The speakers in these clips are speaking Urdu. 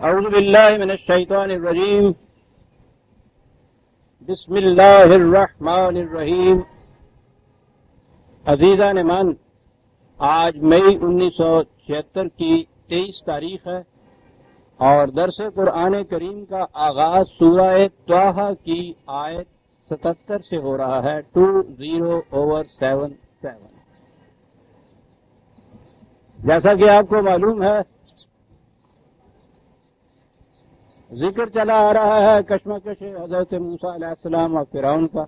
أعوذ بالله من الشيطان الرجيم بسم الله الرحمن الرحیم عزیزہ نمان آج مئی انیس سو چھہتر کی تیئیس تاریخ ہے اور درس قرآن کریم کا آغاز سورہ توحہ کی آیت ستتر سے ہو رہا ہے، two zero over seven seven. جیسا کہ آپ کو معلوم ہے ذکر چلا آ رہا ہے، کشمکش حضرت موسا علیہ السلام اور فرعون کا۔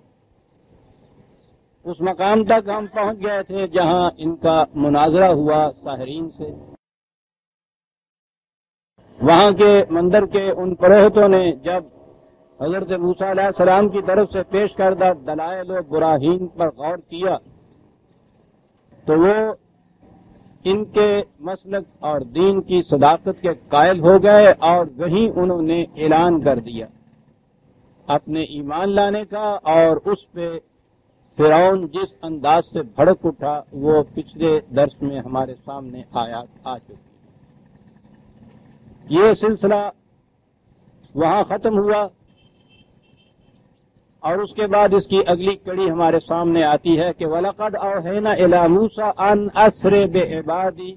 اس مقام تک ہم پہنچ گئے تھے جہاں ان کا مناظرہ ہوا ساحرین سے۔ وہاں کے مندر کے ان پروہتوں نے جب حضرت موسا علیہ السلام کی طرف سے پیش کردہ دلائل و براہین پر غور کیا، تو وہ ان کے مسلک اور دین کی صداقت کے قائل ہو گئے اور وہیں انہوں نے اعلان کر دیا۔ اپنے ایمان لانے کا اور اس پہ فرعون جس انداز سے بھڑک اٹھا وہ پچھلے درس میں ہمارے سامنے آیا آ چکی۔ یہ سلسلہ وہاں ختم ہوا۔ اور اس کے بعد اس کی اگلی کڑی ہمارے سامنے آتی ہے کہ ولقد اوہینا الاموسا ان اسر بے عبادی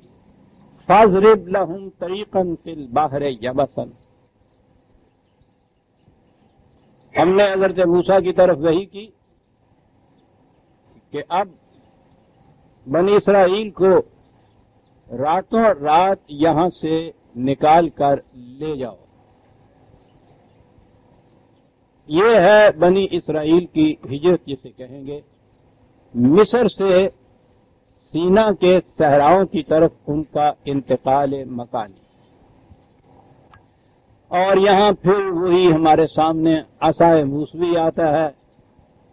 فضرب لہم طریقن فی البحر یبسن ہم نے حضرت موسا کی طرف وہی کی کہ اب بنی اسرائیل کو راتوں رات یہاں سے نکال کر لے جاؤ۔ یہ ہے بنی اسرائیل کی ہجرت جسے کہیں گے۔ مصر سے سینا کے صحراؤں کی طرف ان کا انتقال مکانی۔ اور یہاں پھر وہی ہمارے سامنے آسائے موسوی آتا ہے۔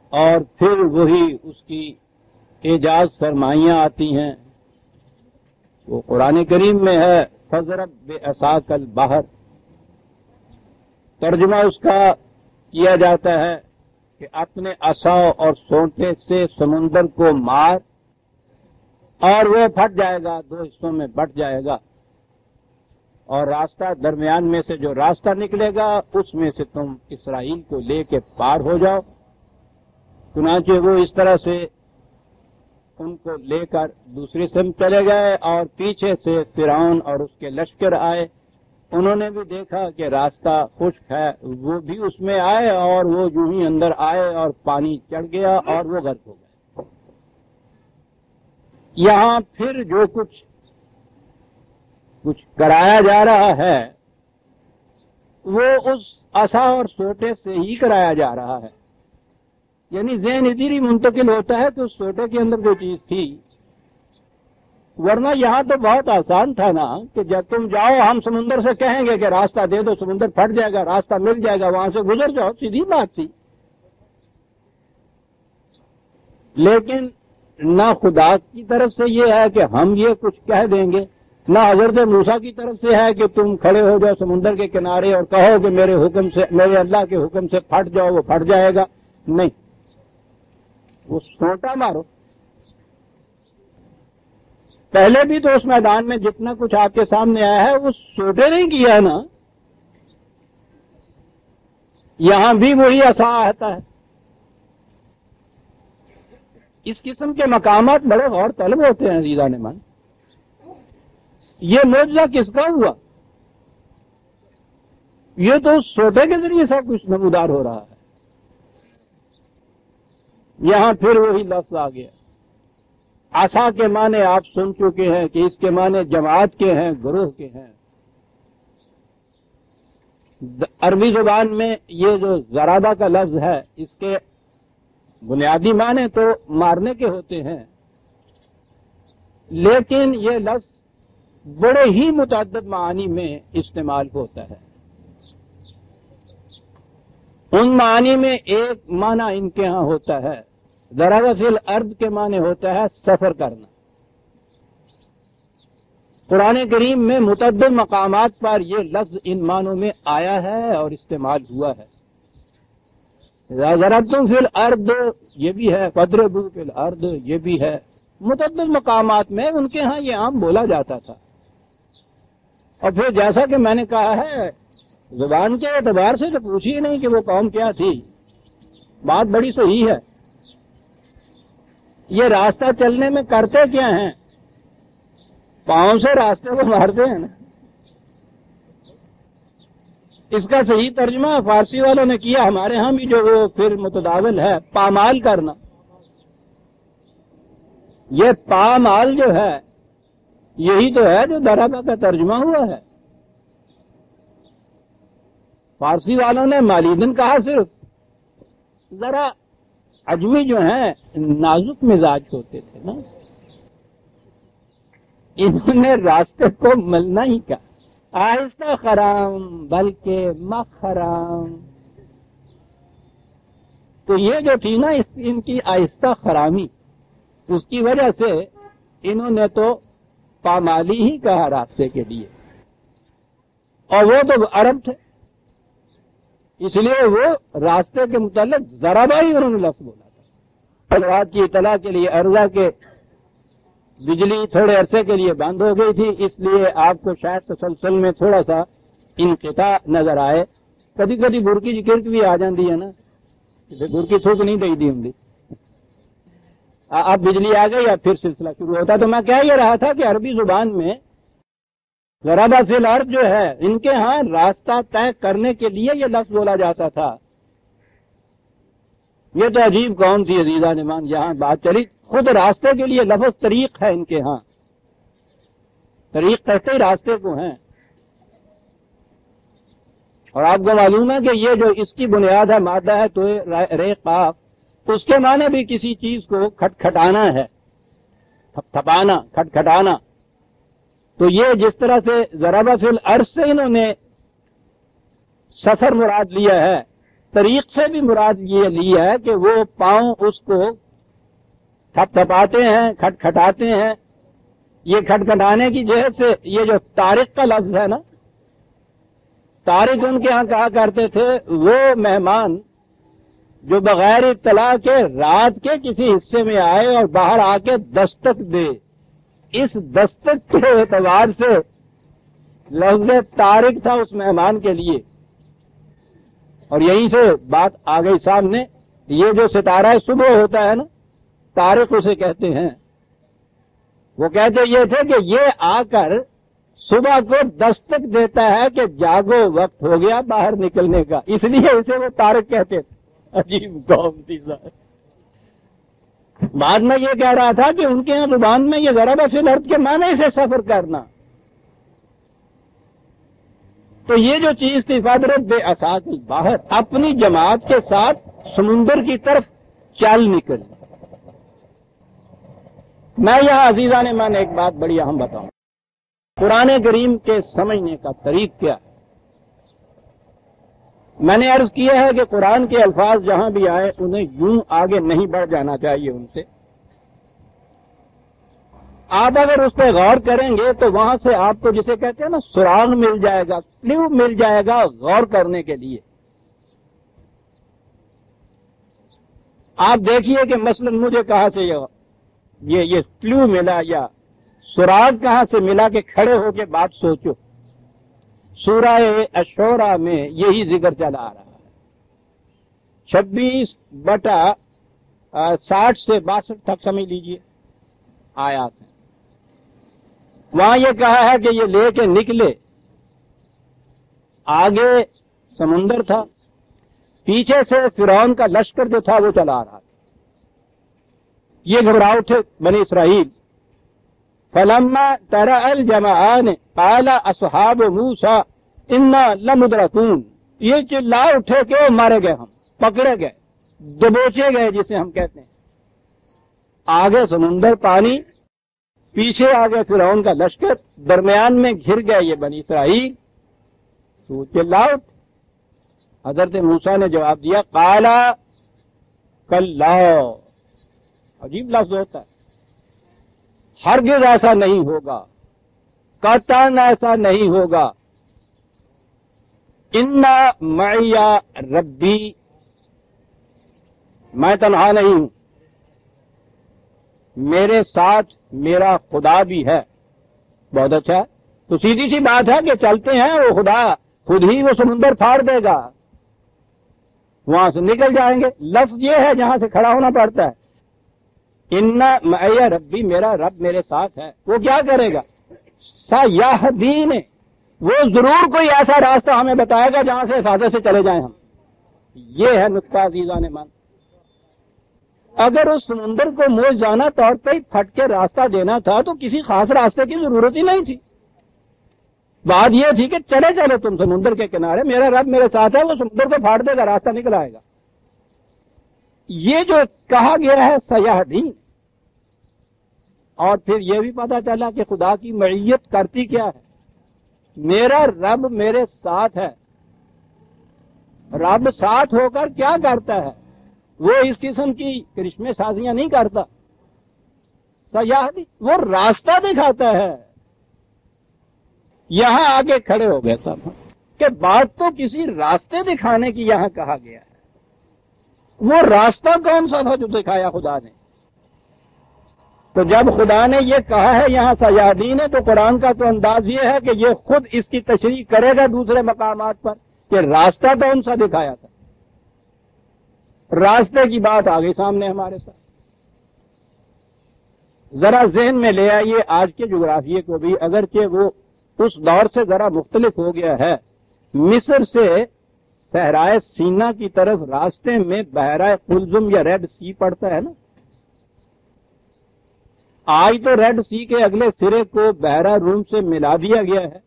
اور پھر وہی اس کی اعجاز فرمائیاں آتی ہیں۔ وہ قرآن کریم میں ہے، فضرب بے اصاکل باہر ترجمہ اس کا کیا جاتا ہے کہ اپنے اصاؤ اور سونٹے سے سمندر کو مار اور وہ پھٹ جائے گا، دو حصوں میں بٹ جائے گا۔ اور راستہ درمیان میں سے جو راستہ نکلے گا، اس میں سے تم اسرائیل کو لے کے پار ہو جاؤ۔ چنانچہ وہ اس طرح سے ان کو لے کر دوسری سمت چلے گئے اور پیچھے سے فرعون اور اس کے لشکر آئے۔ انہوں نے بھی دیکھا کہ راستہ خشک ہے، وہ بھی اس میں آئے اور وہ جو ہی اندر آئے اور پانی چڑھ گیا اور وہ غرق ہو گئے۔ یہاں پھر جو کچھ کچھ کرایا جا رہا ہے، وہ اس اصا اور سوٹے سے ہی کرایا جا رہا ہے۔ یعنی ذہن ادھر منتقل ہوتا ہے کہ اس سوٹے کے اندر جو چیز تھی ورنہ یہاں تو بہت آسان تھا نا کہ جب تم جاؤ، ہم سمندر سے کہیں گے کہ راستہ دے دو، سمندر پھٹ جائے گا، راستہ مل جائے گا، وہاں سے گزر جاؤ، سیدھی بات تھی۔ لیکن نہ خدا کی طرف سے یہ ہے کہ ہم یہ کچھ کہہ دیں گے، نہ حضرت موسا کی طرف سے ہے کہ تم کھڑے ہو جاؤ سمندر کے کنارے اور کہو کہ میرے حکم سے، میرے اللہ کے حکم سے پھٹ جاؤ، وہ پھٹ جائے گا۔ نہیں۔ وہ سوٹا مارو۔ پہلے بھی تو اس میدان میں جتنا کچھ آپ کے سامنے آیا ہے، وہ سوٹے نہیں کیا ہے نا۔ یہاں بھی وہی ایسا آتا ہے۔ اس قسم کے مقامات بڑے غور طلب ہوتے ہیں عزیزہ نمان یہ موجودہ کس کا ہوا؟ یہ تو سوٹے کے ذریعے سب کچھ نمودار ہو رہا ہے۔ یہاں پھر وہی لفظ آ گیا۔ آسا کے معنی آپ سن چکے ہیں کہ اس کے معنی جماعت کے ہیں، گروہ کے ہیں۔ عربی زبان میں یہ جو زرادہ کا لفظ ہے، اس کے بنیادی معنی تو مارنے کے ہوتے ہیں۔ لیکن یہ لفظ بڑے ہی متعدد معانی میں استعمال ہوتا ہے۔ ان معانی میں ایک معنی ان کے ہاں ہوتا ہے۔ ذرا فی الارض کے معنی ہوتا ہے سفر کرنا۔ قرآن کریم میں متعدد مقامات پر یہ لفظ ان معنوں میں آیا ہے اور استعمال ہوا ہے۔ ذرا تم فی الارض، یہ بھی ہے۔ قدر بو فی الارض، یہ بھی ہے۔ متعدد مقامات میں ان کے ہاں یہ عام بولا جاتا تھا۔ اور پھر جیسا کہ میں نے کہا ہے، زبان کے اعتبار سے تو پوچھی نہیں کہ وہ قوم کیا تھی۔ بات بڑی صحیح ہے۔ یہ راستہ چلنے میں کرتے کیا ہیں؟ پاؤں سے راستے کو مارتے ہیں نا۔ اس کا صحیح ترجمہ فارسی والوں نے کیا، ہمارے ہاں بھی جو وہ پھر متداول ہے، پامال کرنا۔ یہ پامال جو ہے، یہی تو ہے جو درابا کا ترجمہ ہوا ہے۔ فارسی والوں نے مالیدن کہا صرف، ذرا اجمی جو ہیں، نازک مزاج ہوتے تھے نا۔ انہوں نے راستے کو ملنا ہی کہا۔ آہستہ خرام، بلکہ مخرام۔ تو یہ جو تھی نا ان کی آہستہ خرامی، اس کی وجہ سے انہوں نے تو پامالی ہی کہا راستے کے لیے۔ اور وہ تو عرب تھے۔ اس لیے وہ راستے کے متعلق ذرا ہی انہوں نے لفظ بولا تھا۔ کی اطلاع کے لیے ارضا کے بجلی تھوڑے عرصے کے لیے بند ہو گئی تھی، اس لیے آپ کو شاید تسلسل میں تھوڑا سا انقطاع نظر آئے۔ کبھی کبھی برکی کی جی کرک بھی آ جاتی ہے نا۔ برکی تھوک نہیں دے دی ہوں گی اب بجلی آ گئی، اب پھر سلسلہ شروع ہوتا۔ تو میں کہہ یہ رہا تھا کہ عربی زبان میں ذرابا فی الارض جو ہے، ان کے ہاں راستہ طے کرنے کے لیے یہ لفظ بولا جاتا تھا۔ یہ تو عجیب قوم تھی عزیزہ نمان جہاں بات چلی۔ خود راستے کے لیے لفظ طریق ہے ان کے ہاں۔ طریق کہتے ہی راستے کو ہیں۔ اور آپ کو معلوم ہے کہ یہ جو اس کی بنیاد ہے، مادہ ہے، تو رے قاف، اس کے معنی بھی کسی چیز کو کھٹکھٹانا ہے۔ تھپانا کھٹکھٹانا۔ تو یہ جس طرح سے ذرا فل عرض سے انہوں نے سفر مراد لیا ہے، طریق سے بھی مراد یہ لیا ہے کہ وہ پاؤں اس کو تھپ تھپاتے ہیں، کھٹ کھٹاتے ہیں۔ یہ کھٹکھٹانے کی جہت سے یہ جو تارک کا لفظ ہے نا تارک ان کے ہاں کہا کرتے تھے، وہ مہمان جو بغیر اطلاع کے رات کے کسی حصے میں آئے اور باہر آ کے دستک دے۔ اس دستک کے اعتبار سے لفظ تارک تھا اس مہمان کے لیے۔ اور یہیں سے بات آ گئی سامنے، یہ جو ستارہ صبح ہوتا ہے نا، تارک اسے کہتے ہیں۔ وہ کہتے یہ تھے کہ یہ آ کر صبح کو دستک دیتا ہے کہ جاگو وقت ہو گیا باہر نکلنے کا۔ اس لیے اسے وہ تارک کہتے تھے۔ عجیب قوم تھی بعد میں یہ کہہ رہا تھا کہ ان کے یہاں زبان میں یہ ذرا بس درد کے معنی سے سفر کرنا۔ تو یہ جو چیز تھی فادرت بے اساس باہر اپنی جماعت کے ساتھ سمندر کی طرف چل نکل میں یہاں عزیزہ نے میں نے ایک بات بڑی اہم بتاؤں۔ قرآن کریم کے سمجھنے کا طریق کیا؟ میں نے عرض کیا ہے کہ قرآن کے الفاظ جہاں بھی آئے انہیں یوں آگے نہیں بڑھ جانا چاہیے ان سے۔ آپ اگر اس پہ غور کریں گے تو وہاں سے آپ کو جسے کہتے ہیں نا، سراغ مل جائے گا، کلیو مل جائے گا غور کرنے کے لیے۔ آپ دیکھیے کہ مثلا مجھے کہاں سے یہ یہ کلو ملا یا سراغ کہاں سے ملا کے کھڑے ہو کے بات سوچو۔ سورہ اشورا میں یہی ذکر چلا آ رہا ہے۔ چھبیس بٹا ساٹھ سے باسٹھ تک سمجھ لیجیے۔ آیات ہیں۔ وہاں یہ کہا ہے کہ یہ لے کے نکلے۔ آگے سمندر تھا۔ پیچھے سے فرعون کا لشکر جو تھا وہ چلا رہا تھا۔ یہ گھبراہ اٹھے بنی اسرائیل۔ فلما ترا الجمعان قال اصحاب موسا انا لمدرکون یہ چلا اٹھے کہ مارے گئے ہم، پکڑے گئے، دبوچے گئے جسے ہم کہتے ہیں۔ آگے سمندر پانی، پیچھے آگے فرعون کا لشکر، درمیان میں گھر گئے یہ بنی اسرائیل۔ تو چلا اٹھ۔ حضرت موسا نے جواب دیا کالا کل عجیب لفظ ہوتا ہے۔ ہرگز ایسا نہیں ہوگا۔ قطن ایسا نہیں ہوگا۔ انا معیا ربی میں تنہا نہیں ہوں۔ میرے ساتھ میرا خدا بھی ہے۔ بہت اچھا۔ تو سیدھی سی بات ہے کہ چلتے ہیں، وہ خدا خود ہی وہ سمندر پھاڑ دے گا۔ وہاں سے نکل جائیں گے۔ لفظ یہ ہے جہاں سے کھڑا ہونا پڑتا ہے۔ ان ربی میرا رب میرے ساتھ ہے۔ وہ کیا کرے گا؟ سا دین وہ ضرور کوئی ایسا راستہ ہمیں بتائے گا جہاں سے حفاظت سے چلے جائیں ہم۔ یہ ہے نقطہ عزیزہ نے اگر اس سمندر کو موج جانا طور پہ پھٹ کے راستہ دینا تھا تو کسی خاص راستے کی ضرورت ہی نہیں تھی۔ بات یہ تھی کہ چلے چلے تم سمندر کے کنارے، میرا رب میرے ساتھ ہے، وہ سمندر کو پھاڑ دے گا، راستہ نکل آئے گا۔ یہ جو کہا گیا ہے سیاح دین اور پھر یہ بھی پتا چلا کہ خدا کی معیت کرتی کیا ہے۔ میرا رب میرے ساتھ ہے۔ رب ساتھ ہو کر کیا کرتا ہے؟ وہ اس قسم کی کرشمے سازیاں نہیں کرتا۔ سیاحتی وہ راستہ دکھاتا ہے۔ یہاں آگے کھڑے ہو گئے سب۔ کہ بات تو کسی راستے دکھانے کی یہاں کہا گیا ہے۔ وہ راستہ کون سا تھا جو دکھایا خدا نے؟ تو جب خدا نے یہ کہا ہے یہاں سیادی نے تو قرآن کا تو انداز یہ ہے کہ یہ خود اس کی تشریح کرے گا دوسرے مقامات پر کہ راستہ کون سا دکھایا تھا۔ راستے کی بات آ گئی سامنے ہمارے ساتھ۔ ذرا ذہن میں لے آئیے آج کے جغرافیے کو بھی، اگرچہ وہ اس دور سے ذرا مختلف ہو گیا ہے۔ مصر سے صحرائے سینا کی طرف راستے میں بحرائے کلزم یا ریڈ سی پڑتا ہے نا۔ آج تو ریڈ سی کے اگلے سرے کو بحرا روم سے ملا دیا گیا ہے۔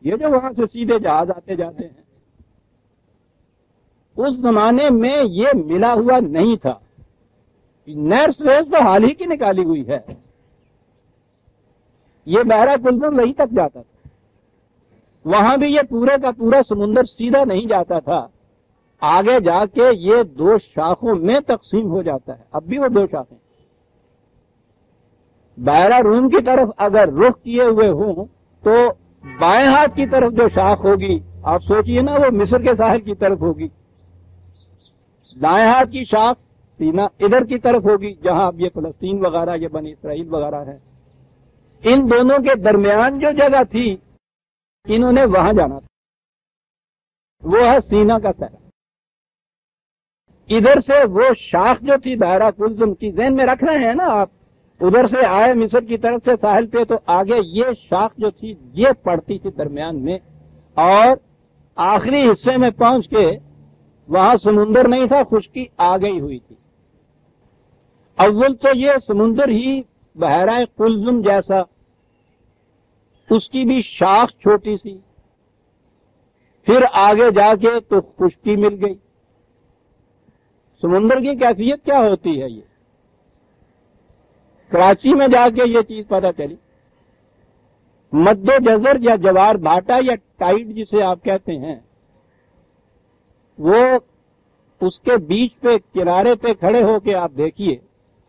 یہ جو وہاں سے سیدھے جہاز آتے جاتے ہیں۔ اس زمانے میں یہ ملا ہوا نہیں تھا۔ نیر سویز تو حال ہی کی نکالی ہوئی ہے۔ یہ بحرہ کلزم وہیں تک جاتا تھا۔ وہاں بھی یہ پورے کا پورا سمندر سیدھا نہیں جاتا تھا۔ آگے جا کے یہ دو شاخوں میں تقسیم ہو جاتا ہے۔ اب بھی وہ دو شاخیں بحرہ روم کی طرف اگر رخ کیے ہوئے ہوں تو بائیں ہاتھ کی طرف جو شاخ ہوگی، آپ سوچئے نا وہ مصر کے ساحل کی طرف ہوگی۔ دائیں ہاتھ کی شاخ سینا ادھر کی طرف ہوگی، جہاں اب یہ فلسطین وغیرہ، یہ بنی اسرائیل وغیرہ ہے ان دونوں کے درمیان جو جگہ تھی انہوں نے وہاں جانا تھا۔ وہ ہے سینا کا سہرا ادھر سے وہ شاخ جو تھی دائرہ کلزم کی ذہن میں رکھ رہے ہیں نا آپ۔ ادھر سے آئے مصر کی طرف سے ساحل پہ، تو آگے یہ شاخ جو تھی، یہ پڑتی تھی درمیان میں۔ اور آخری حصے میں پہنچ کے وہاں سمندر نہیں تھا، خشکی آ گئی ہوئی تھی۔ اول تو یہ سمندر ہی بحرہ کلزم جیسا اس کی بھی شاخ چھوٹی سی۔ پھر آگے جا کے تو خشکی مل گئی۔ سمندر کی کیفیت کیا ہوتی ہے یہ؟ کراچی میں جا کے یہ چیز پتہ چلی۔ مد جزر یا جوار بھاٹا یا ٹائٹ جسے آپ کہتے ہیں، وہ اس کے بیچ پہ، کنارے پہ کھڑے ہو کے آپ دیکھیے۔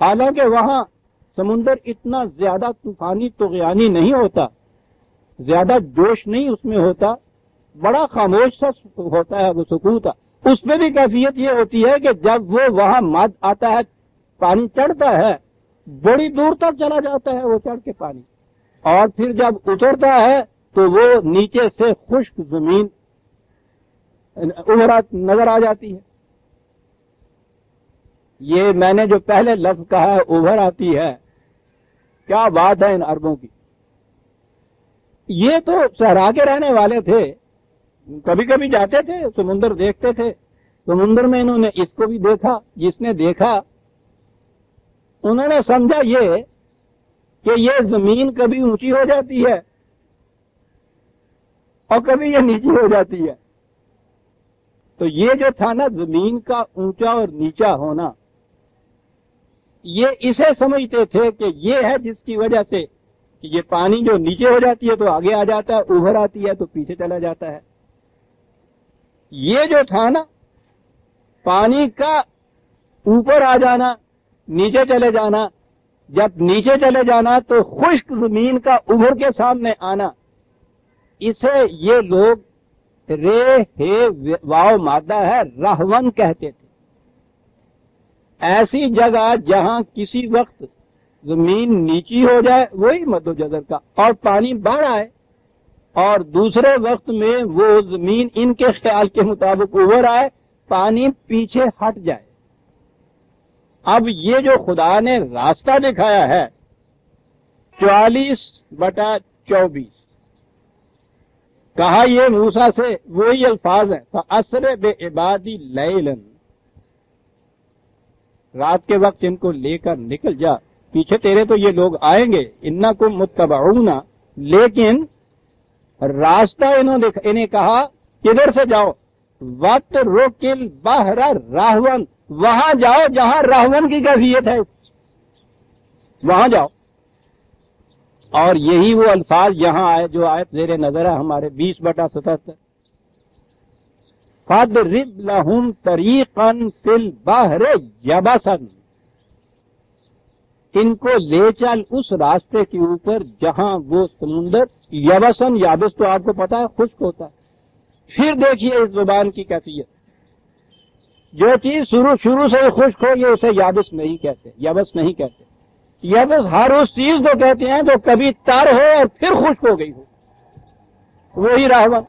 حالانکہ وہاں سمندر اتنا زیادہ طوفانی تو نہیں ہوتا۔ زیادہ جوش نہیں اس میں ہوتا، بڑا خاموش سا ہوتا ہے، وہ سکوت اس میں بھی کیفیت یہ ہوتی ہے کہ جب وہ وہاں مد آتا ہے، پانی چڑھتا ہے، بڑی دور تک چلا جاتا ہے، وہ چڑھ کے پانی۔ اور پھر جب اترتا ہے، تو وہ نیچے سے خشک زمین ابھرا نظر آ جاتی ہے۔ یہ میں نے جو پہلے لفظ کہا ہے، ابھر آتی ہے۔ کیا بات ہے ان اربوں کی؟ یہ تو صحرا کے رہنے والے تھے۔ کبھی کبھی جاتے تھے، سمندر دیکھتے تھے۔ سمندر میں انہوں نے اس کو بھی دیکھا، جس نے دیکھا۔ انہوں نے سمجھا یہ کہ یہ زمین کبھی اونچی ہو جاتی ہے اور کبھی یہ نیچی ہو جاتی ہے۔ تو یہ جو تھا نا، زمین کا اونچا اور نیچا ہونا، یہ اسے سمجھتے تھے کہ یہ ہے جس کی وجہ سے کہ یہ پانی جو نیچے ہو جاتی ہے تو آگے آ جاتا ہے ابھر آتی ہے تو پیچھے چلا جاتا ہے۔ یہ جو تھا نا، پانی کا اوپر آ جانا، نیچے چلے جانا، جب نیچے چلے جانا تو خشک زمین کا ابھر کے سامنے آنا۔ اسے یہ لوگ رے، ہے، واؤ مادہ ہے رہون کہتے تھے۔ ایسی جگہ جہاں کسی وقت زمین نیچی ہو جائے، وہی مد و جزر کا۔ اور پانی بڑھ آئے۔ اور دوسرے وقت میں وہ زمین ان کے خیال کے مطابق ابھر آئے، پانی پیچھے ہٹ جائے۔ اب یہ جو خدا نے راستہ دکھایا ہے، چوالیس بٹا چوبیس۔ کہا یہ موسا سے وہی الفاظ ہیں اثر بے عبادی لیلن رات کے وقت ان کو لے کر نکل جا۔ پیچھے تیرے تو یہ لوگ آئیں گے ان کو متبعونا لیکن راستہ انہوں انہیں کہا، کدھر سے جاؤ؟ وقت روکل باہر راہون۔ وہاں جاؤ جہاں راہون کی کیفیت ہے۔ وہاں جاؤ۔ اور یہی وہ الفاظ یہاں آئے، جو آئے زیر نظر ہے ہمارے بیس بٹا ستہتر۔ فد رب لہم تریقن فل باہر یبسن ان کو لے چل اس راستے کے اوپر جہاں وہ سمندر یبسن یابس تو آپ کو پتا ہے، خشک ہوتا ہے۔ پھر دیکھیے اس زبان کی کیفیت۔ جو چیز شروع شروع سے خشک ہو یہ اسے یابس نہیں کہتے یبس نہیں کہتے۔ یبس ہر اس چیز کو کہتے ہیں جو کبھی تر ہو اور پھر خشک ہو گئی ہو۔ وہی راہون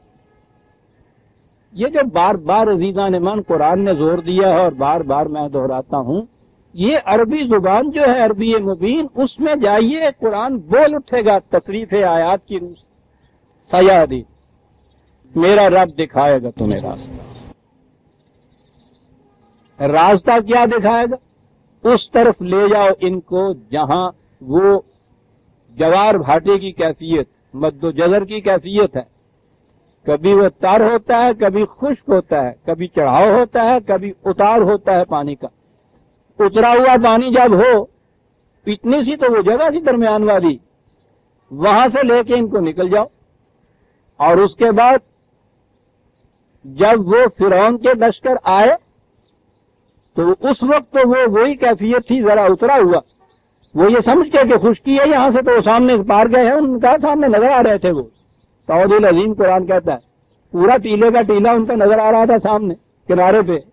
یہ جو بار بار عزیزہ نے من قرآن نے زور دیا ہے اور بار بار میں دہراتا ہوں یہ عربی زبان جو ہے عربی مبین، اس میں جائیے، قرآن بول اٹھے گا تصریف آیات کی روح سیادی میرا رب دکھائے گا تمہیں راستہ۔ راستہ کیا دکھائے گا؟ اس طرف لے جاؤ ان کو جہاں وہ جوار بھاٹے کی کیفیت، مد و جزر کی کیفیت ہے۔ کبھی وہ تر ہوتا ہے، کبھی خشک ہوتا ہے، کبھی چڑھاؤ ہوتا ہے، کبھی اتار ہوتا ہے پانی کا۔ اترا ہوا پانی جب ہو، اتنی سی تو وہ جگہ سی درمیان والی۔ وہاں سے لے کے ان کو نکل جاؤ۔ اور اس کے بعد جب وہ فرون کے لشکر آئے، تو اس وقت تو وہ وہی کیفیت تھی، ذرا اترا ہوا۔ وہ یہ سمجھ کے کہ خشکی ہے، یہاں سے تو وہ سامنے پار گئے ہیں، ان کا سامنے نظر آ رہے تھے وہ۔ سعود العظیم قرآن کہتا ہے، پورا ٹیلے کا ٹیلا ان کا نظر آ رہا تھا سامنے، کنارے پہ۔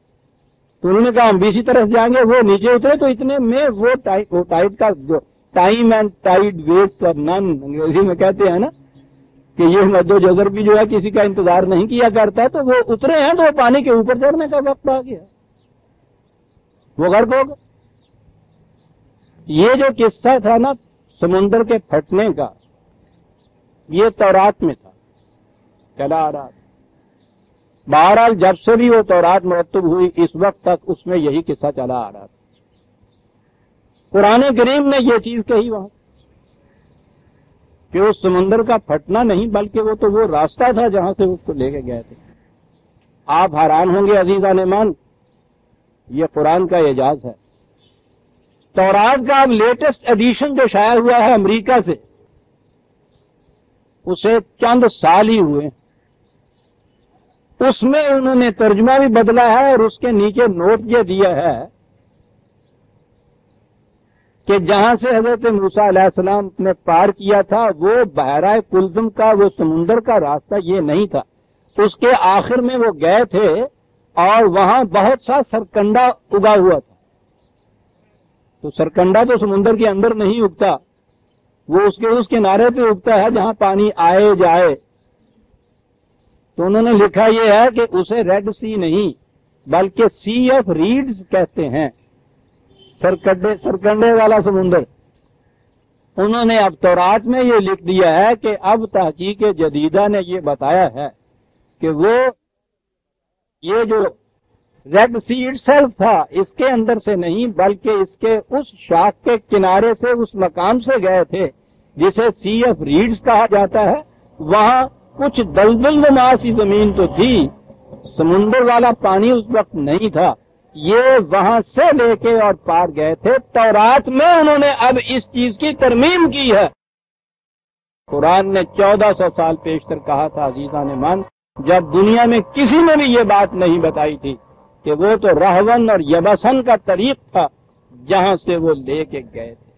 تو انہوں نے کہا ہم بھی اسی طرح جائیں گے، وہ نیچے اترے تو اتنے میں وہ ٹائٹ کا جو ٹائم اینڈ ٹائٹ ویٹ پر نن انگریزی میں کہتے ہیں نا، کہ یہ مد و بھی جو ہے کسی کا انتظار نہیں کیا کرتا تو وہ اترے ہیں تو وہ پانی کے اوپر چڑھنے کا وقت آ گیا۔ وہ غرق ہوگا یہ جو قصہ تھا نا سمندر کے پھٹنے کا، یہ تورات میں تھا چلا رہا بہرحال جب سے بھی وہ تورات مرتب ہوئی، اس وقت تک اس میں یہی قصہ چلا آ رہا تھا۔ قرآن کریم نے یہ چیز کہی وہاں کہ اس سمندر کا پھٹنا نہیں، بلکہ وہ تو وہ راستہ تھا جہاں سے اس کو لے کے گئے تھے۔ آپ حیران ہوں گے عزیزہ نعمان یہ قرآن کا اعجاز ہے۔ تورات کا اب لیٹسٹ ایڈیشن جو شائع ہوا ہے امریکہ سے، اسے چند سال ہی ہوئے۔ اس میں انہوں نے ترجمہ بھی بدلا ہے اور اس کے نیچے نوٹ یہ دیا ہے کہ جہاں سے حضرت موسا علیہ السلام نے پار کیا تھا، وہ بحرہ کلزم کا، وہ سمندر کا راستہ یہ نہیں تھا۔ اس کے آخر میں وہ گئے تھے اور وہاں بہت سا سرکنڈا اگا ہوا تھا۔ تو سرکنڈا تو سمندر کے اندر نہیں اگتا، وہ اس کے، اس کنارے پہ اگتا ہے جہاں پانی آئے جائے۔ تو انہوں نے لکھا یہ ہے کہ اسے ریڈ سی نہیں، بلکہ سی آف ریڈز کہتے ہیں۔ سرکنڈے سرکنڈے والا سمندر۔ انہوں نے اب تورات میں یہ لکھ دیا ہے کہ اب تحقیق جدیدہ نے یہ بتایا ہے کہ وہ یہ جو ریڈ سیڈ سیلف تھا، اس کے اندر سے نہیں، بلکہ اس کے اس شاخ کے کنارے سے، اس مقام سے گئے تھے، جسے سی ایف ریڈز کہا جاتا ہے۔ وہاں کچھ دلدل نماسی زمین تو تھی، سمندر والا پانی اس وقت نہیں تھا۔ یہ وہاں سے لے کے اور پار گئے تھے۔ تو رات میں انہوں نے اب اس چیز کی ترمیم کی ہے۔ قرآن نے چودہ سو سال پیشتر کہا تھا عزیزہ نے من جب دنیا میں کسی نے بھی یہ بات نہیں بتائی تھی کہ وہ تو رہون اور یبسن کا طریق تھا جہاں سے وہ لے کے گئے تھے۔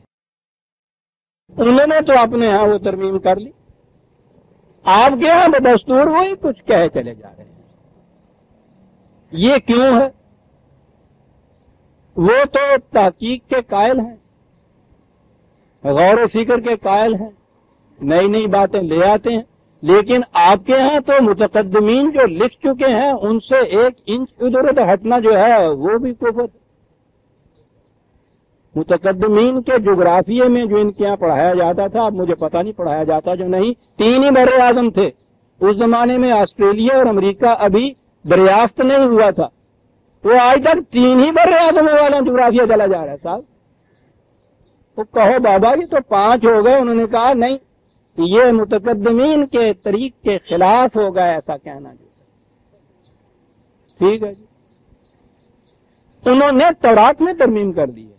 انہوں نے تو اپنے ہاں وہ ترمیم کر لی۔ آپ کے یہاں دستور وہی کچھ کہے چلے جا رہے ہیں۔ یہ کیوں ہے؟ وہ تو تحقیق کے قائل ہیں، غور و فکر کے قائل ہیں، نئی نئی باتیں لے آتے ہیں۔ لیکن آپ کے ہاں تو متقدمین جو لکھ چکے ہیں، ان سے ایک انچ ادھر ادھر ہٹنا جو ہے، وہ بھی کفر۔ متقدمین کے جغرافیے میں جو ان کے یہاں پڑھایا جاتا تھا، اب مجھے پتا نہیں پڑھایا جاتا جو نہیں، تین ہی بر اعظم تھے۔ اس زمانے میں آسٹریلیا اور امریکہ ابھی دریافت نہیں ہوا تھا۔ وہ آج تک تین ہی بر اعظم والا جغرافیہ چلا جا رہا ہے، صاحب۔ وہ کہو بابا جی تو پانچ ہو گئے، انہوں نے کہا نہیں، یہ متقدمین کے طریق کے خلاف ہوگا ایسا کہنا جو ٹھیک ہے جی۔ انہوں نے تورات میں ترمیم کر دی۔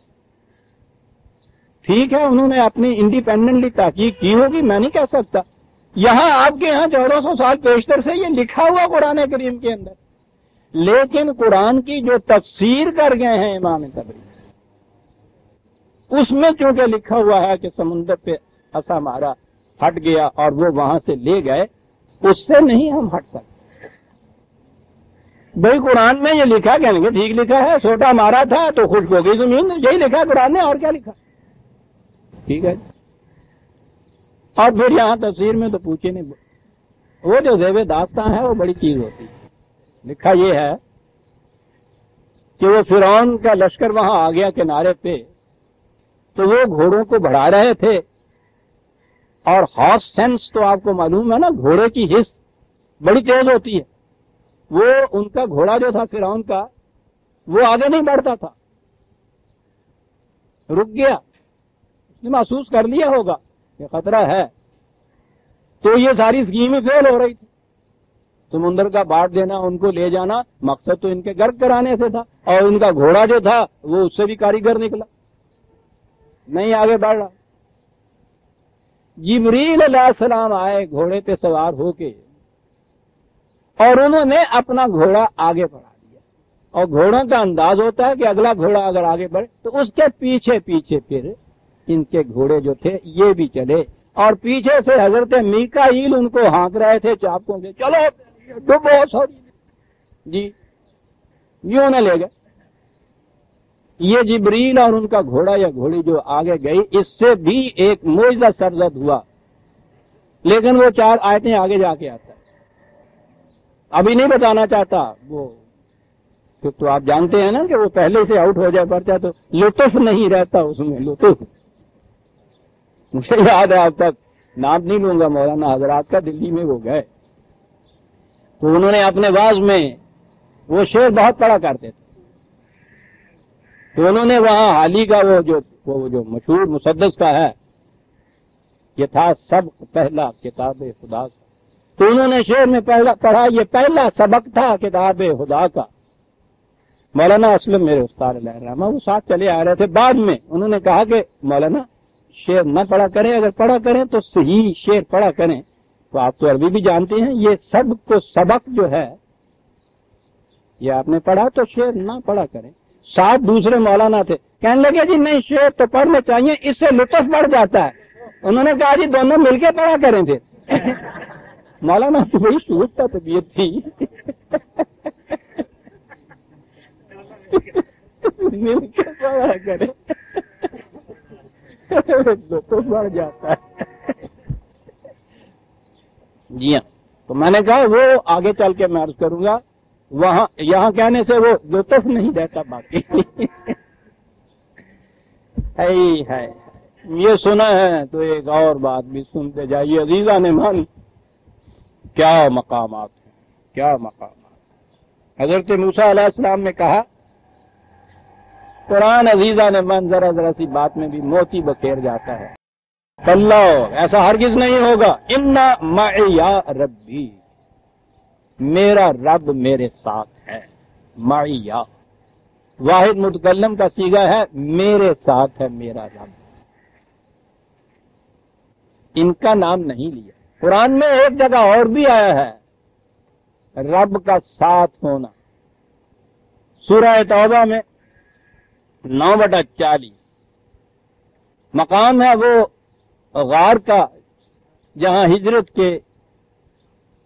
ٹھیک ہے، انہوں نے اپنی انڈیپینڈنٹلی تحقیق کی ہوگی، میں نہیں کہہ سکتا۔ یہاں آپ کے یہاں چودہ سو سال پیشتر سے یہ لکھا ہوا قرآن کریم کے اندر۔ لیکن قرآن کی جو تفسیر کر گئے ہیں امام تبری، اس میں چونکہ لکھا ہوا ہے کہ سمندر پہ ایسا مارا ہٹ گیا اور وہ وہاں سے لے گئے، اس سے نہیں ہم ہٹ سکتے۔ بھائی قرآن میں یہ لکھا، کہنے گے ٹھیک لکھا ہے چھوٹا مارا تھا تو خشک ہو گئی زمین، یہی لکھا قرآن نے، اور کیا لکھا؟ ٹھیک ہے جی؟ اور پھر یہاں تصویر میں تو پوچھے نہیں، وہ جو زیب داستان ہے وہ بڑی چیز ہوتی ہے۔ لکھا یہ ہے کہ وہ فرعون کا لشکر وہاں آ گیا کنارے پہ، تو وہ گھوڑوں کو بڑھا رہے تھے۔ اور ہارس سینس تو آپ کو معلوم ہے نا، گھوڑے کی حص بڑی تیز ہوتی ہے۔ وہ ان کا گھوڑا جو تھا فرعون کا، وہ آگے نہیں بڑھتا تھا۔ رک گیا۔ محسوس کر لیا ہوگا کہ خطرہ ہے۔ تو یہ ساری اسکیمیں فیل ہو رہی تھی۔ سمندر کا باٹ دینا، ان کو لے جانا، مقصد تو ان کے گرد کرانے سے تھا۔ اور ان کا گھوڑا جو تھا، وہ اس سے بھی کاریگر نکلا۔ نہیں آگے بڑھ رہا۔ جبریل علیہ السلام آئے، گھوڑے پہ سوار ہو کے۔ اور انہوں نے اپنا گھوڑا آگے بڑھا دیا۔ اور گھوڑوں کا انداز ہوتا ہے کہ اگلا گھوڑا اگر آگے بڑھے، تو اس کے پیچھے پیچھے پھر ان کے گھوڑے جو تھے، یہ بھی چلے۔ اور پیچھے سے حضرت میکا عیل ان کو ہانک رہے تھے چاپوں سے۔ چلو، ڈبو، سوری۔ جی یوں نہ لے گئے۔ یہ جبریل اور ان کا گھوڑا یا گھوڑی جو آگے گئی، اس سے بھی ایک موجہ سرزد ہوا۔ لیکن وہ چار آیتیں آگے جا کے آتا۔ ابھی نہیں بتانا چاہتا، وہ تو آپ جانتے ہیں نا کہ وہ پہلے سے آؤٹ ہو جائے پڑتا تو لطف نہیں رہتا اس میں، لطف۔ مجھے یاد ہے اب تک نام نہیں لوں گا مولانا، حضرات کا دلی میں وہ گئے۔ تو انہوں نے اپنے باز میں وہ شعر بہت پڑا کرتے تھے۔ تو انہوں نے وہاں حالی کا وہ جو وہ جو مشہور مسدس کا ہے، یہ تھا سب پہلا کتاب خدا کا۔ تو انہوں نے شعر میں پہلا پڑھا، یہ پہلا سبق تھا کتاب خدا کا۔ مولانا اسلم میرے استاد علیہ الرحمہ وہ ساتھ چلے آ رہے تھے۔ بعد میں انہوں نے کہا کہ مولانا شعر نہ پڑھا کریں، اگر پڑھا کریں تو صحیح شعر پڑھا کریں۔ تو آپ تو عربی بھی جانتے ہیں، یہ سب کو سبق جو ہے، یہ آپ نے پڑھا تو شعر نہ پڑھا کریں۔ ساتھ دوسرے مولانا تھے، کہنے لگے جی نہیں، شعر تو پڑھنے چاہیے، اس سے لطف بڑھ جاتا ہے۔ انہوں نے کہا جی دونوں مل کے پڑھا کریں تھے مولانا تو بڑی سوچتا طبیعت تھی۔ مل کے پڑھا کریں۔ بڑھ جاتا ہے۔ جی ہاں۔ تو میں نے کہا وہ آگے چل کے میں عرض کروں گا، وہاں، یہاں کہنے سے وہ لطف نہیں رہتا باقی۔ ہے یہ سنا ہے تو ایک اور بات بھی سنتے جائیے عزیزہ نے مان کیا مقامات ہیں؟ کیا مقامات حضرت موسا علیہ السلام نے کہا قرآن عزیزہ نے من ذرا ذرا سی بات میں بھی موتی بکھیر جاتا ہے۔ اللہ، ایسا ہرگز نہیں ہوگا۔ امنا یا ربی۔ میرا رب میرے ساتھ ہے۔ معیا واحد متکلم کا سیگا ہے۔ میرے ساتھ ہے میرا رب۔ ان کا نام نہیں لیا۔ قرآن میں ایک جگہ اور بھی آیا ہے۔ رب کا ساتھ ہونا۔ سورہ توبہ میں نو بٹا چالیس مقام ہے وہ غار کا، جہاں ہجرت کے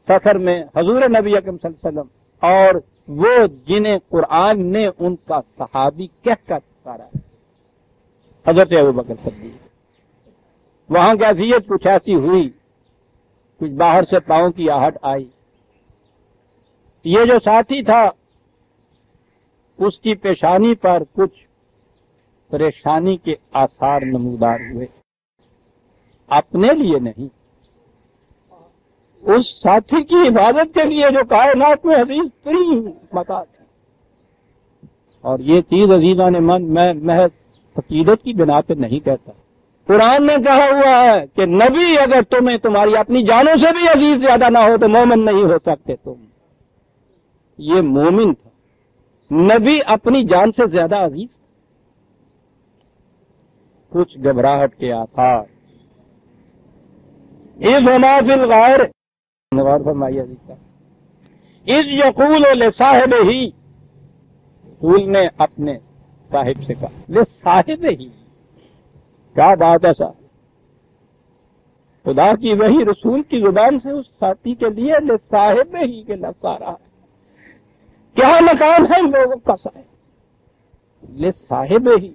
سفر میں حضور نبی اکم صلی اللہ علیہ وسلم اور وہ جنہیں قرآن نے ان کا صحابی کہہ کر پکارا ہے۔ حضرت ابو بکر صدیق۔ وہاں کیفیت کچھ ایسی ہوئی، کچھ باہر سے پاؤں کی آہٹ آئی۔ یہ جو ساتھی تھا، اس کی پیشانی پر کچھ پریشانی کے آثار نمودار ہوئے۔ اپنے لیے نہیں، اس ساتھی کی عبادت کے لیے جو کائنات میں عزیز ترین متا تھا اور یہ چیز عزیزہ نے من، میں محض عقیدت کی بنا پہ نہیں کہتا۔ قرآن نے کہا ہوا ہے کہ نبی اگر تمہیں، تمہاری اپنی جانوں سے بھی عزیز زیادہ نہ ہو تو مومن نہیں ہو سکتے تم۔ یہ مومن تھا۔ نبی اپنی جان سے زیادہ عزیز تھا۔ کچھ گھبراہٹ کے آثار۔ اس منافل غیر غور فرمائیے اس یقول و صاحب ہی رسول نے اپنے صاحب سے کہا لے صاحب ہی کیا بات ہے صاحب؟ خدا کی وہی رسول کی زبان سے اس ساتھی کے لیے لے صاحب ہی کے لفظ آ رہا ہے۔ کیا مقام ہے لوگوں کا صاحب؟ لے صاحب ہی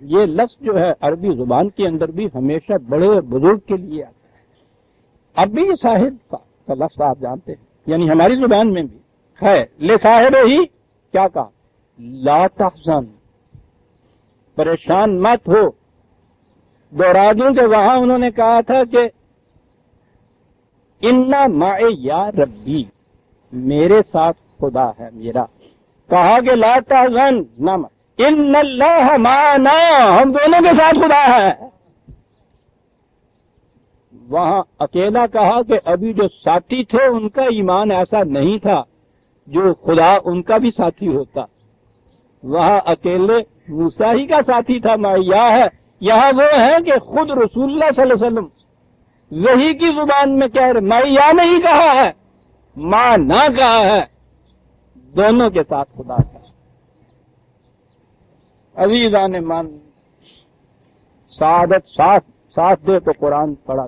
یہ لفظ جو ہے عربی زبان کے اندر بھی ہمیشہ بڑے بزرگ کے لیے آتا ہے۔ اب بھی صاحب کا لفظ آپ جانتے ہیں یعنی ہماری زبان میں بھی۔ ہے لے صاحب ہی، کیا کہا؟ لا تحزن، پریشان مت ہو۔ دو کے وہاں انہوں نے کہا تھا کہ انا مائے یا ربی میرے ساتھ خدا ہے میرا۔ کہا کہ لا تحزن، نہ مت۔ ان اللہ مانا، ہم دونوں کے ساتھ خدا ہے۔ وہاں اکیلا کہا کہ ابھی جو ساتھی تھے، ان کا ایمان ایسا نہیں تھا جو خدا ان کا بھی ساتھی ہوتا۔ وہاں اکیلے موسا ہی کا ساتھی تھا مایا ہے، یہاں وہ ہے کہ خود رسول اللہ صلی اللہ علیہ وسلم۔ وہی کی زبان میں کہہ رہے مایا نہیں کہا ہے، ماں نہ کہا ہے۔ دونوں کے ساتھ خدا تھا۔ عزیزان من سعادت ساتھ ساتھ دے تو قرآن پڑھا۔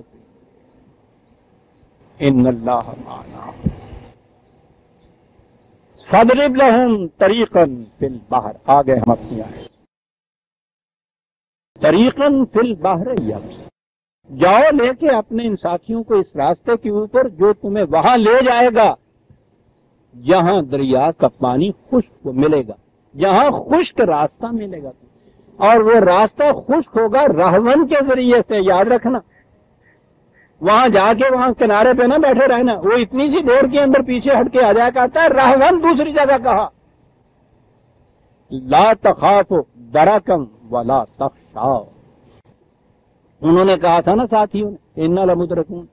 ان اللہ مانا فضرب لہم طریقن فل باہر آگے ہم اپنی آئے طریقن فل باہر جاؤ لے کے اپنے ان ساتھیوں کو اس راستے کے اوپر جو تمہیں وہاں لے جائے گا، جہاں دریا کا پانی خشک ملے گا۔ جہاں خشک راستہ ملے گا اور وہ راستہ خشک ہوگا رہون کے ذریعے سے، یاد رکھنا۔ وہاں جا کے وہاں کنارے پہ نہ بیٹھے رہنا۔ وہ اتنی سی دیر کے اندر پیچھے ہٹ کے آ جایا کرتا ہے، رہون دوسری جگہ کہا۔ لا تخاف درکم ولا تخشا انہوں نے کہا تھا نا ساتھیوں نے، ان لمد رکھوں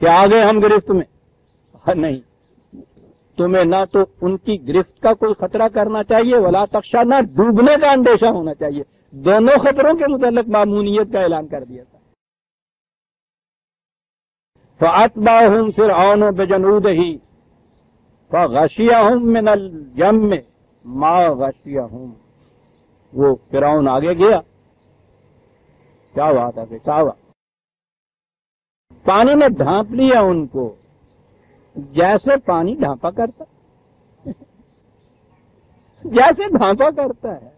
کہ آگے ہم گرفت میں۔ نہیں۔ تمہیں نہ تو ان کی گرفت کا کوئی خطرہ کرنا چاہیے، ولا تخشا، نہ ڈوبنے کا اندیشہ ہونا چاہیے۔ دونوں خطروں کے متعلق معمونیت کا اعلان کر دیا تھا۔ تو ہوں پھر و بے جنود ہی تو ہوں میں نل میں ماں غشیا ہوں وہ فرعون آگے گیا۔ کیا ہوا تھا کیا ہوا پانی نے ڈھانپ لیا ان کو۔ جیسے پانی ڈھانپا کرتا جیسے ڈھانپا کرتا ہے۔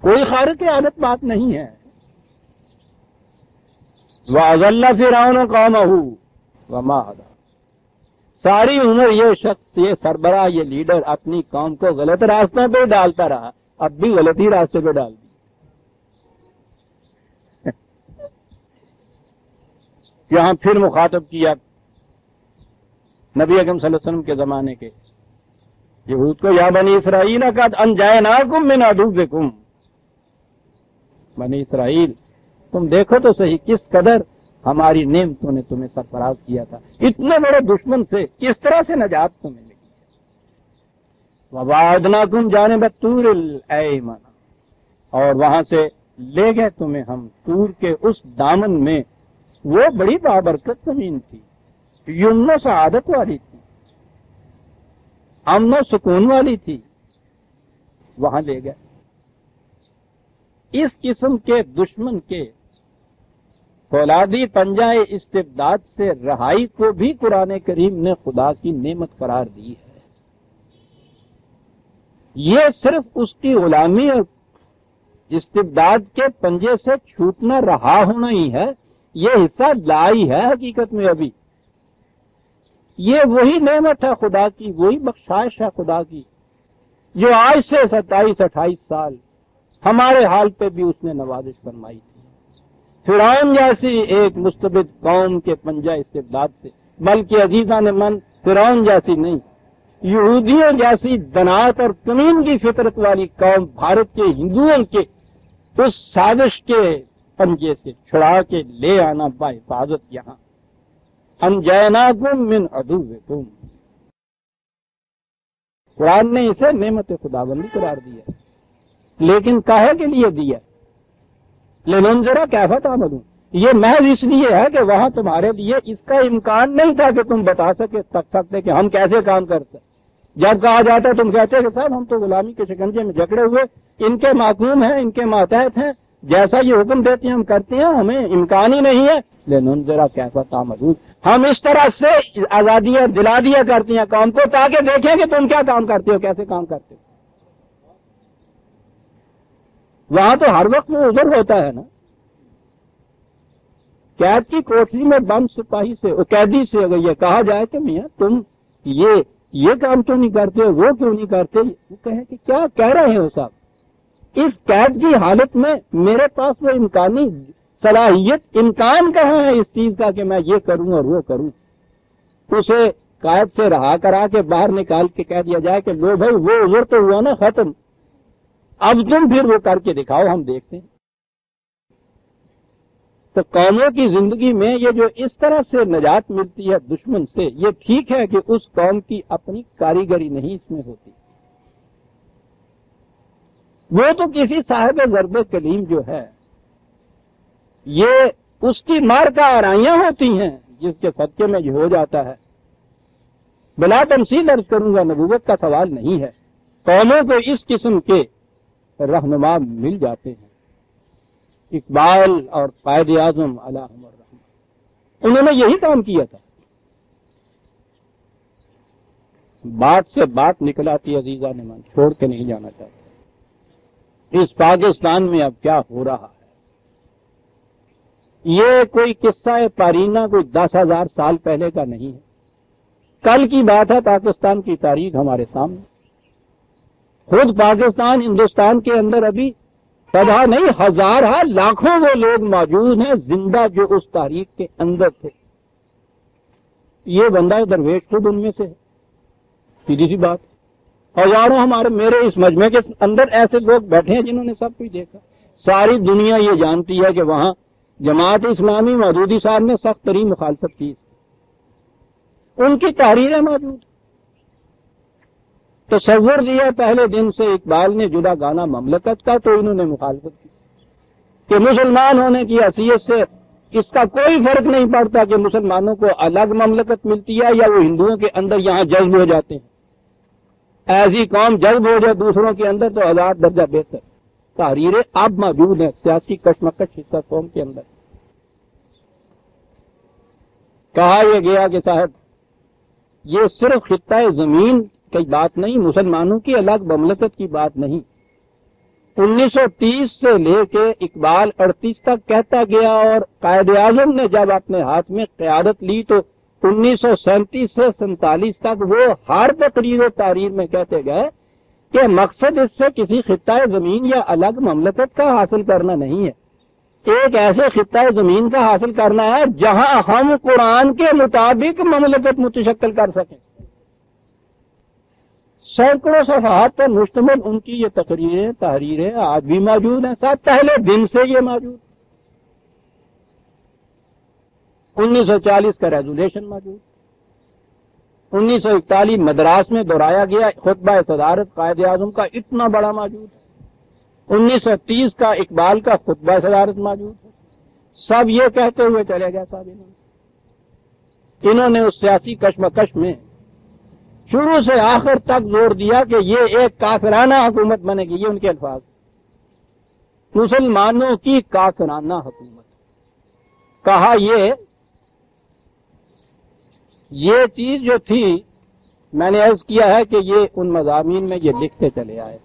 کوئی خارق کی عادت بات نہیں ہے۔ وہ اللہ فراؤن کام وما ساری عمر یہ شخص، یہ سربراہ، یہ لیڈر اپنی قوم کو غلط راستوں پہ ڈالتا رہا۔ اب بھی غلط ہی راستے پہ ڈال یہاں پھر مخاطب کیا نبی اکم صلی اللہ علیہ وسلم کے زمانے کے یہود کو، یا بنی اسرائیل کا انجائے نا کم میں نہ بنی اسرائیل، تم دیکھو تو صحیح کس قدر ہماری نعمتوں نے تمہیں سرفراز کیا تھا۔ اتنے بڑے دشمن سے کس طرح سے نجات تمہیں ملی؟ وبادنا کم جانے بتور اور وہاں سے لے گئے تمہیں ہم تور کے اس دامن میں وہ بڑی بابرکت زمین تھی۔ یمن و سعادت والی تھی۔ امن و سکون والی تھی۔ وہاں لے گئے۔ اس قسم کے دشمن کے فولادی پنجائے استبداد سے رہائی کو بھی قرآن کریم نے خدا کی نعمت قرار دی ہے۔ یہ صرف اس کی غلامی اور استبداد کے پنجے سے چھوٹنا رہا ہونا ہی ہے۔ یہ حصہ لائی ہے حقیقت میں ابھی۔ یہ وہی نعمت ہے خدا کی، وہی بخشائش ہے خدا کی، جو آج سے ستائیس، اٹھائیس سال ہمارے حال پہ بھی اس نے نوازش فرمائی تھی۔ فرعون جیسی ایک مستبد قوم کے پنجہ استبداد سے، بلکہ عزیزہ نے من فرعون جیسی نہیں، یہودیوں جیسی دنات اور کمین کی فطرت والی قوم، بھارت کے ہندوؤں کے، اس سازش کے پنجے سے چھڑا کے لے آنا با یہاں۔ ہم جینا گم من ادو گم قرآن نے اسے نعمت خدا بندی قرار دیا لیکن کہے کے لیے دیا لیکن ذرا کیفت آمد یہ محض اس لیے ہے کہ وہاں تمہارے لیے اس کا امکان نہیں تھا کہ تم بتا سکے، تک سکتے کہ ہم کیسے کام کرتے۔ جب کہا جاتا تم کہتے کہ صاحب ہم تو غلامی کے شکنجے میں جکڑے ہوئے، ان کے معقوم ہیں، ان کے ماتحت ہیں جیسا یہ حکم دیتے ہیں، ہم کرتے ہیں، ہمیں امکان ہی نہیں ہے۔ لیکن ذرا کیسا تھا ہم اس طرح سے آزادیاں دلا دیا کرتی ہیں کام کو، تاکہ دیکھیں کہ تم کیا کام کرتے ہو، کیسے کام کرتے ہو۔ وہاں تو ہر وقت وہ ادھر ہوتا ہے نا۔ قید کی کوٹری میں بند سپاہی سے، قیدی سے اگر یہ کہا جائے کہ میاں تم یہ یہ کام کیوں نہیں کرتے، وہ کیوں نہیں کرتے؟ وہ کہیں کہ کیا کہہ رہے ہیں صاحب؟ اس قید کی حالت میں میرے پاس وہ امکانی صلاحیت امکان کہاں ہے اس چیز کا کہ میں یہ کروں اور وہ کروں؟ اسے قید سے رہا کرا کے باہر نکال کے کہہ دیا جائے کہ لو بھائی وہ عمر تو ہوا نا ختم۔ اب تم پھر وہ کر کے دکھاؤ، ہم دیکھتے ہیں۔ تو قوموں کی زندگی میں یہ جو اس طرح سے نجات ملتی ہے دشمن سے، یہ ٹھیک ہے کہ اس قوم کی اپنی کاریگری نہیں اس میں ہوتی۔ وہ تو کسی صاحب ضرب کلیم جو ہے، یہ اس کی مار کا آرائیاں ہوتی ہیں جس کے صدقے میں یہ ہو جاتا ہے۔ بلا تمسیل عرض کروں گا، نبوت کا سوال نہیں ہے۔ قوموں کو اس قسم کے رہنما مل جاتے ہیں۔ اقبال اور قائد اعظم علیہ انہوں نے یہی کام کیا تھا۔ بات سے بات نکلاتی عزیزہ نے من چھوڑ کے نہیں جانا چاہتا۔ اس پاکستان میں اب کیا ہو رہا ہے؟ یہ کوئی قصہ ہے پارینہ کوئی دس ہزار سال پہلے کا نہیں ہے۔ کل کی بات ہے پاکستان کی تاریخ ہمارے سامنے۔ خود پاکستان ہندوستان کے اندر ابھی پدا نہیں، ہزار ہاں لاکھوں وہ لوگ موجود ہیں زندہ جو اس تاریخ کے اندر تھے۔ یہ بندہ درویش خود ان میں سے ہے۔ سیدھی سی بات۔ ہزاروں ہمارے میرے اس مجمع کے اندر ایسے لوگ بیٹھے ہیں جنہوں نے سب کچھ دیکھا۔ ساری دنیا یہ جانتی ہے کہ وہاں جماعت اسلامی مودودی صاحب نے سخت ترین مخالفت کی۔ ان کی تحریریں موجود۔ تصور دیا پہلے دن سے اقبال نے جدا گانا مملکت کا تو انہوں نے مخالفت کی۔ کہ مسلمان ہونے کی حیثیت سے اس کا کوئی فرق نہیں پڑتا کہ مسلمانوں کو الگ مملکت ملتی ہے یا وہ ہندوؤں کے اندر یہاں جذب ہو جاتے ہیں۔ ایسی قوم جذب ہو جائے دوسروں کے اندر تو آزاد درجہ بہتر تحریریں اب موجود ہیں، سیاسی کشمکش حصہ قوم کے اندر۔ کہا یہ گیا کہ صاحب، یہ صرف خطہ زمین کی بات نہیں، مسلمانوں کی الگ مملکت کی بات نہیں۔ انیس سو تیس سے لے کے اقبال اڑتیس تک کہتا گیا اور قائد اعظم نے جب اپنے ہاتھ میں قیادت لی تو انیس سو سینتیس سے سینتالیس تک وہ ہر تقریر و تحریر میں کہتے گئے کہ مقصد اس سے کسی خطۂ زمین یا الگ مملکت کا حاصل کرنا نہیں ہے۔ ایک ایسے خطۂ زمین کا حاصل کرنا ہے جہاں ہم قرآن کے مطابق مملکت متشکل کر سکیں۔ سینکڑوں صفحات پر مشتمل ان کی یہ تقریریں، تحریریں آج بھی موجود ہیں، سب پہلے دن سے یہ موجود انیس سو چالیس کا ریزولیشن موجود۔ انیس سو اکتالیس مدراس میں دہرایا گیا، خطبہ صدارت قائد اعظم کا اتنا بڑا موجود۔ انیس سو تیس کا اقبال کا خطبہ صدارت موجود۔ ہے سب یہ کہتے ہوئے چلے گئے صاحب انہوں نے۔ انہوں نے اس سیاسی کشمکش میں شروع سے آخر تک زور دیا کہ یہ ایک کافرانہ حکومت بنے گی، یہ ان کے الفاظ۔ مسلمانوں کی کافرانہ حکومت۔ کہا یہ یہ چیز جو تھی، میں نے عرض کیا ہے کہ یہ ان مضامین میں یہ لکھتے چلے آئے۔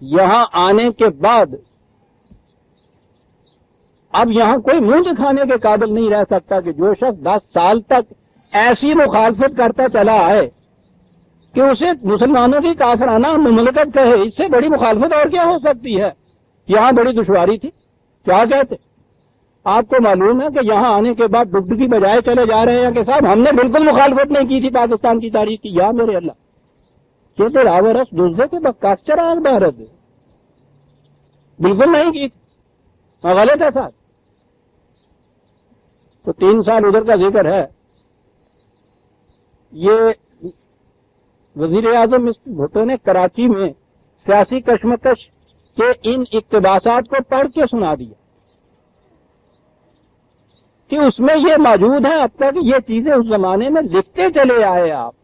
یہاں آنے کے بعد، اب یہاں کوئی منہ دکھانے کے قابل نہیں رہ سکتا کہ جو شخص دس سال تک ایسی مخالفت کرتا چلا آئے کہ اسے مسلمانوں کی کافرانہ مملکت کہے، اس سے بڑی مخالفت اور کیا ہو سکتی ہے؟ یہاں بڑی دشواری تھی۔ کیا کہتے؟ آپ کو معلوم ہے کہ یہاں آنے کے بعد ڈگڈگی بجائے چلے جا رہے ہیں کہ صاحب، ہم نے بالکل مخالفت نہیں کی تھی پاکستان کی تاریخ کی۔ یا میرے اللہ، یہ تو راورس دوسرے کے بکاس چراغ بھارت بالکل نہیں کی۔ تھی غلط ہے صاحب۔ تو تین سال ادھر کا ذکر ہے۔ یہ وزیر اعظم بھٹو نے کراچی میں سیاسی کشمکش کے ان اقتباسات کو پڑھ کے سنا دیا۔ کہ اس میں یہ موجود ہے اب تک یہ چیزیں اس زمانے میں لکھتے چلے آئے آپ۔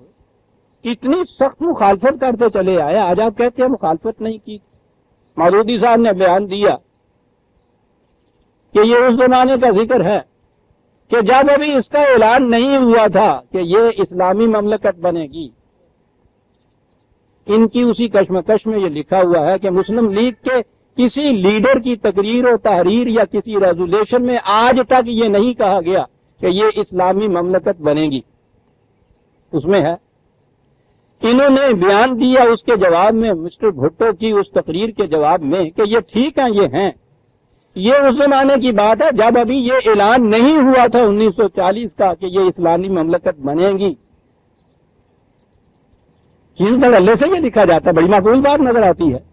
اتنی سخت مخالفت کرتے چلے آئے۔ آج آپ کہتے ہیں مخالفت نہیں کی۔ مودودی صاحب نے بیان دیا کہ یہ اس زمانے کا ذکر ہے کہ جب ابھی اس کا اعلان نہیں ہوا تھا کہ یہ اسلامی مملکت بنے گی، ان کی اسی کشمکش میں یہ لکھا ہوا ہے کہ مسلم لیگ کے کسی لیڈر کی تقریر و تحریر یا کسی ریزولیشن میں آج تک یہ نہیں کہا گیا کہ یہ اسلامی مملکت بنے گی۔ اس میں ہے۔ انہوں نے بیان دیا اس کے جواب میں مسٹر بھٹو کی اس تقریر کے جواب میں کہ یہ ٹھیک ہے یہ ہیں۔ یہ اس زمانے کی بات ہے جب ابھی یہ اعلان نہیں ہوا تھا انیس سو چالیس کا کہ یہ اسلامی مملکت بنے گی۔ چیز اللہ سے یہ لکھا جاتا ہے؟ بڑی معقول بات نظر آتی ہے۔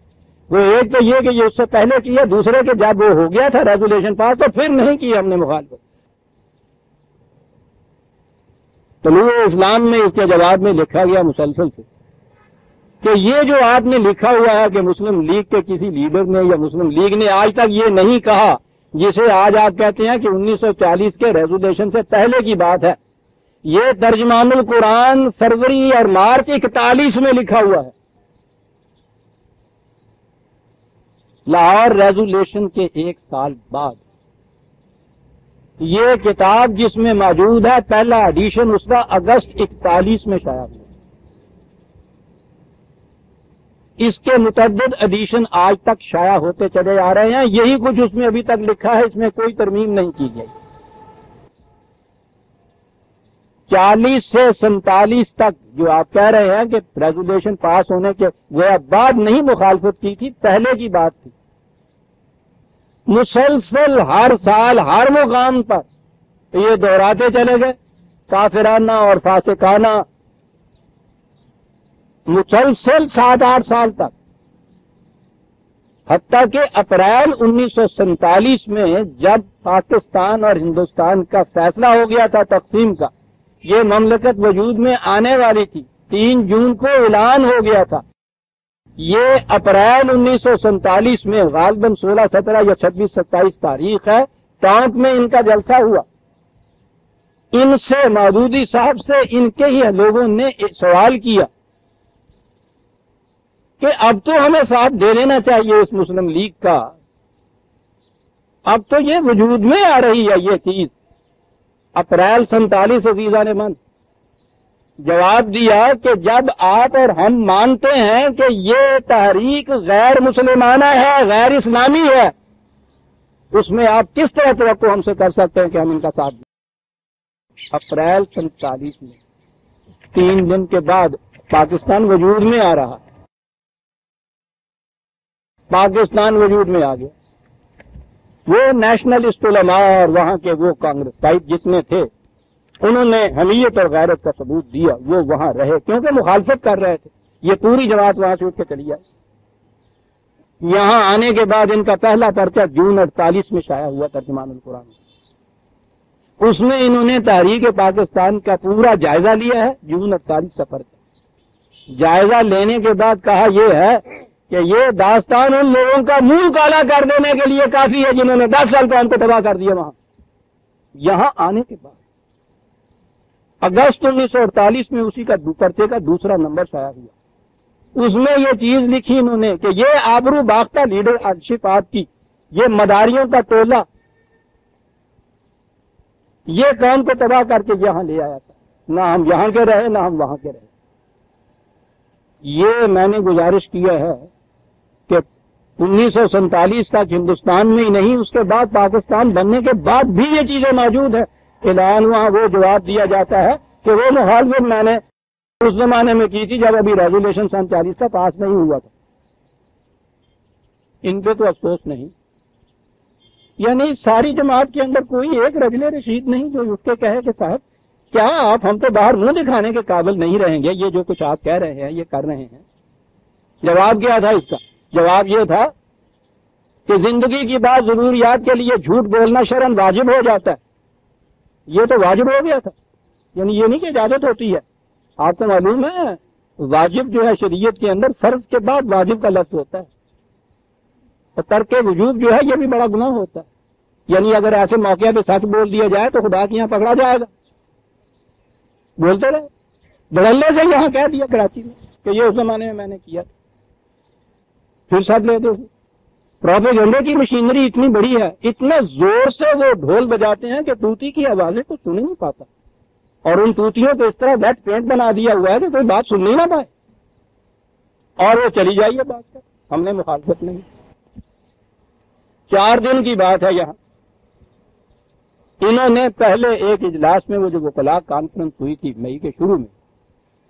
وہ ایک تو یہ کہ یہ اس سے پہلے کیا، دوسرے کے جب وہ ہو گیا تھا ریزولیشن پاس، تو پھر نہیں کی ہم نے مخالفت۔ طلوع اسلام میں اس کے جواب میں لکھا گیا مسلسل سے کہ یہ جو آپ نے لکھا ہوا ہے کہ مسلم لیگ کے کسی لیڈر نے یا مسلم لیگ نے آج تک یہ نہیں کہا، جسے آج آپ کہتے ہیں کہ انیس سو چالیس کے ریزولیشن سے پہلے کی بات ہے، یہ ترجمان القرآن فروری اور مارچ اکتالیس میں لکھا ہوا ہے۔ لاہور ریزولیشن کے ایک سال بعد۔ یہ کتاب جس میں موجود ہے، پہلا ایڈیشن اس کا اگست اکتالیس میں شاید ہوا۔ اس کے متعدد ایڈیشن آج تک شائع ہوتے چلے آ رہے ہیں۔ یہی کچھ اس میں ابھی تک لکھا ہے، اس میں کوئی ترمیم نہیں کی گئی۔ چالیس سے سینتالیس تک جو آپ کہہ رہے ہیں کہ ریزولیشن پاس ہونے کے وہ بعد نہیں مخالفت کی تھی، پہلے کی بات تھی۔ مسلسل ہر سال، ہر مقام پر یہ دہراتے چلے گئے۔ کافرانہ اور فاسقانہ۔ مسلسل سات آٹھ سال تک۔ حتیٰ کہ اپریل انیس سو سینتالیس میں جب پاکستان اور ہندوستان کا فیصلہ ہو گیا تھا تقسیم کا، یہ مملکت وجود میں آنے والی تھی۔ تین جون کو اعلان ہو گیا تھا۔ یہ اپریل انیس سو سینتالیس میں غالباً سولہ سترہ یا چھبیس ستائیس تاریخ ہے، ٹانک میں ان کا جلسہ ہوا۔ ان سے مودودی صاحب سے ان کے ہی لوگوں نے سوال کیا کہ اب تو ہمیں ساتھ دے لینا چاہیے اس مسلم لیگ کا۔ اب تو یہ وجود میں آ رہی ہے یہ چیز۔ اپریل سینتالیس عزیزہ نے من۔ جواب دیا کہ جب آپ اور ہم مانتے ہیں کہ یہ تحریک غیر مسلمانہ ہے، غیر اسلامی ہے، اس میں آپ کس طرح توقع ہم سے کر سکتے ہیں کہ ہم ان کا ساتھ دیں؟ اپریل سینتالیس میں، تین دن کے بعد پاکستان وجود میں آ رہا۔ پاکستان وجود میں آ گیا۔ وہ نیشنلسٹ علماء اور وہاں کے وہ کانگریس ٹائپ جتنے تھے انہوں نے حمیت اور غیرت کا ثبوت دیا، وہ وہاں رہے، کیونکہ مخالفت کر رہے تھے۔ یہ پوری جماعت وہاں سے اٹھ کے چلی آئی۔ یہاں آنے کے بعد ان کا پہلا پرچہ جون اڑتالیس میں شائع ہوا، ترجمان القرآن۔ اس میں انہوں نے تحریک پاکستان کا پورا جائزہ لیا ہے، جون اڑتالیس کا پرچہ۔ جائزہ لینے کے بعد کہا یہ ہے کہ یہ داستان ان لوگوں کا منہ کالا کر دینے کے لیے کافی ہے، جنہوں نے دس سال کو ہم کو تباہ کر دیا وہاں۔ یہاں آنے کے بعد۔ اگست انیس سو اڑتالیس میں اسی کا پرچے کا دوسرا نمبر شاید ہوا۔ اس میں یہ چیز لکھی انہوں نے کہ یہ آبرو باختہ لیڈر ارشف آپ کی، یہ مداریوں کا ٹولہ، یہ کام کو تباہ کر کے یہاں لے آیا تھا۔ نہ ہم یہاں کے رہے، نہ ہم وہاں کے رہے۔ یہ میں نے گزارش کیا ہے کہ انیس سو سینتالیس تک ہندوستان میں ہی نہیں، اس کے بعد پاکستان بننے کے بعد بھی یہ چیزیں موجود ہیں۔ اعلان وہاں وہ جواب دیا جاتا ہے کہ وہ مخالفت میں نے اس زمانے میں کی تھی جب ابھی ریزولوشن سن چالیس کا پاس نہیں ہوا تھا۔ ان پہ تو افسوس نہیں۔ یعنی ساری جماعت کے اندر کوئی ایک رجل رشید نہیں جو اٹھ کے کہے کہ صاحب، کیا آپ ہم تو باہر منہ دکھانے کے قابل نہیں رہیں گے؟ یہ جو کچھ آپ کہہ رہے ہیں، یہ کر رہے ہیں۔ جواب کیا تھا اس کا؟ جواب یہ تھا کہ زندگی کی بات ضروریات کے لیے جھوٹ بولنا شرم واجب ہو جاتا ہے۔ یہ تو واجب ہو گیا تھا۔ یعنی یہ نہیں کہ اجازت ہوتی ہے۔ آپ کو معلوم ہے، واجب جو ہے شریعت کے اندر فرض کے بعد واجب کا لفظ ہوتا ہے۔ اور ترک وجود جو ہے، یہ بھی بڑا گناہ ہوتا ہے۔ یعنی اگر ایسے موقع پہ سچ بول دیا جائے تو خدا کے یہاں پکڑا جائے گا۔ بولتے رہے۔ دڑلے سے یہاں کہہ دیا کراچی میں کہ یہ اس زمانے میں میں نے کیا تھا۔ پھر سب لے پروپیگنڈے کی مشینری اتنی بڑی ہے اتنے زور سے وہ ڈھول بجاتے ہیں کہ توتی کی آوازیں کو سن نہیں پاتا۔ اور ان توتیوں کو اس طرح ویٹ پینٹ بنا دیا ہوا ہے کہ کوئی بات سن نہیں نہ پائے۔ اور وہ چلی جائیے بات کر ہم نے مخالفت نہیں۔ چار دن کی بات ہے یہاں۔ انہوں نے پہلے ایک اجلاس میں وہ جو وکلا کانفرنس ہوئی تھی مئی کے شروع میں۔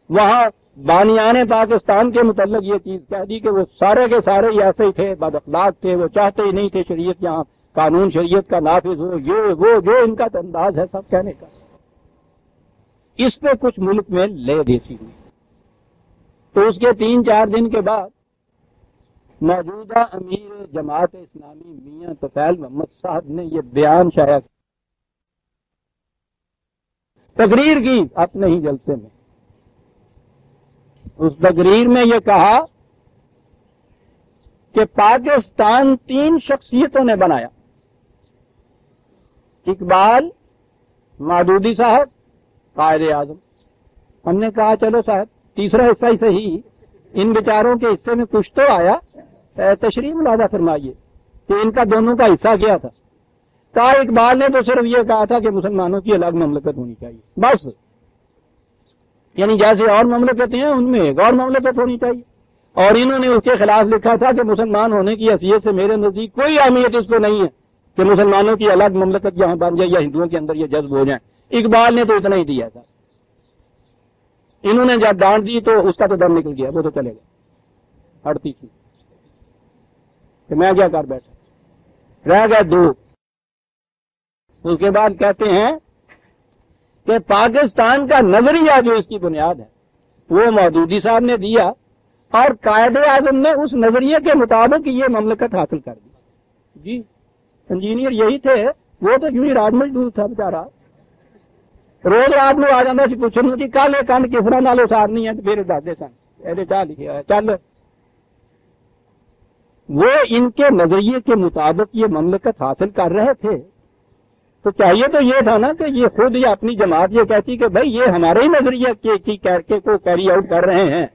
وہاں بانیان پاکستان کے متعلق یہ چیز کہہ دی کہ وہ سارے کے سارے ہی ایسے ہی تھے، بد اخلاق تھے، وہ چاہتے ہی نہیں تھے شریعت یہاں، قانون شریعت کا نافذ ہو، یہ وہ جو ان کا انداز ہے سب کہنے کا۔ اس پہ کچھ ملک میں لے دیتی ہوئی۔ تو اس کے تین چار دن کے بعد موجودہ امیر جماعت اسلامی میاں توفیل محمد صاحب نے یہ بیان شاید تقریر کی اپنے ہی جلسے میں۔ اس تقریر میں یہ کہا کہ پاکستان تین شخصیتوں نے بنایا۔ اقبال، مادودی صاحب، قائد اعظم۔ ہم نے کہا، چلو صاحب، تیسرا حصہ ہی صحیح ان بیچاروں کے حصے میں کچھ تو آیا۔ تشریح ملازہ فرمائیے کہ ان کا دونوں کا حصہ کیا تھا۔ کہا، اقبال نے تو صرف یہ کہا تھا کہ مسلمانوں کی الگ مملکت ہونی چاہیے۔ بس۔ یعنی جیسے اور مملکتیں ہیں، ان میں ایک اور مملکت ہونی چاہیے۔ اور انہوں نے اس کے خلاف لکھا تھا کہ مسلمان ہونے کی حیثیت سے میرے نزدیک کوئی اہمیت اس کو نہیں ہے کہ مسلمانوں کی الگ مملکت یہاں بن جائے یا ہندوؤں کے اندر یہ جذب ہو جائیں۔ اقبال نے تو اتنا ہی دیا تھا۔ انہوں نے جب ڈانٹ دی تو اس کا تو دم نکل گیا، وہ تو چلے گا ہڑتی تھی کہ میں کیا کر بیٹھا؟ رہ گئے دو۔ اس کے بعد کہتے ہیں کہ پاکستان کا نظریہ جو اس کی بنیاد ہے، وہ مودودی صاحب نے دیا اور قائد اعظم نے اس نظریے کے مطابق یہ مملکت حاصل کر دی۔ جی انجینئر یہی تھے، وہ تو کیونکہ راج مزدور تھا بےچارا روز رات میں آ جانا سی پوچھنے کی کل یہ کنڈ کس طرح نال اتارنی ہے پھر دستے سن۔ یہ چاہ لکھا ہے، چل۔ وہ ان کے نظریے کے مطابق یہ مملکت حاصل کر رہے تھے۔ تو چاہیے تو یہ تھا نا کہ یہ خود یا اپنی جماعت یہ کہتی کہ بھائی یہ ہمارے ہی نظریہ کی کو کیری آؤٹ کر رہے ہیں۔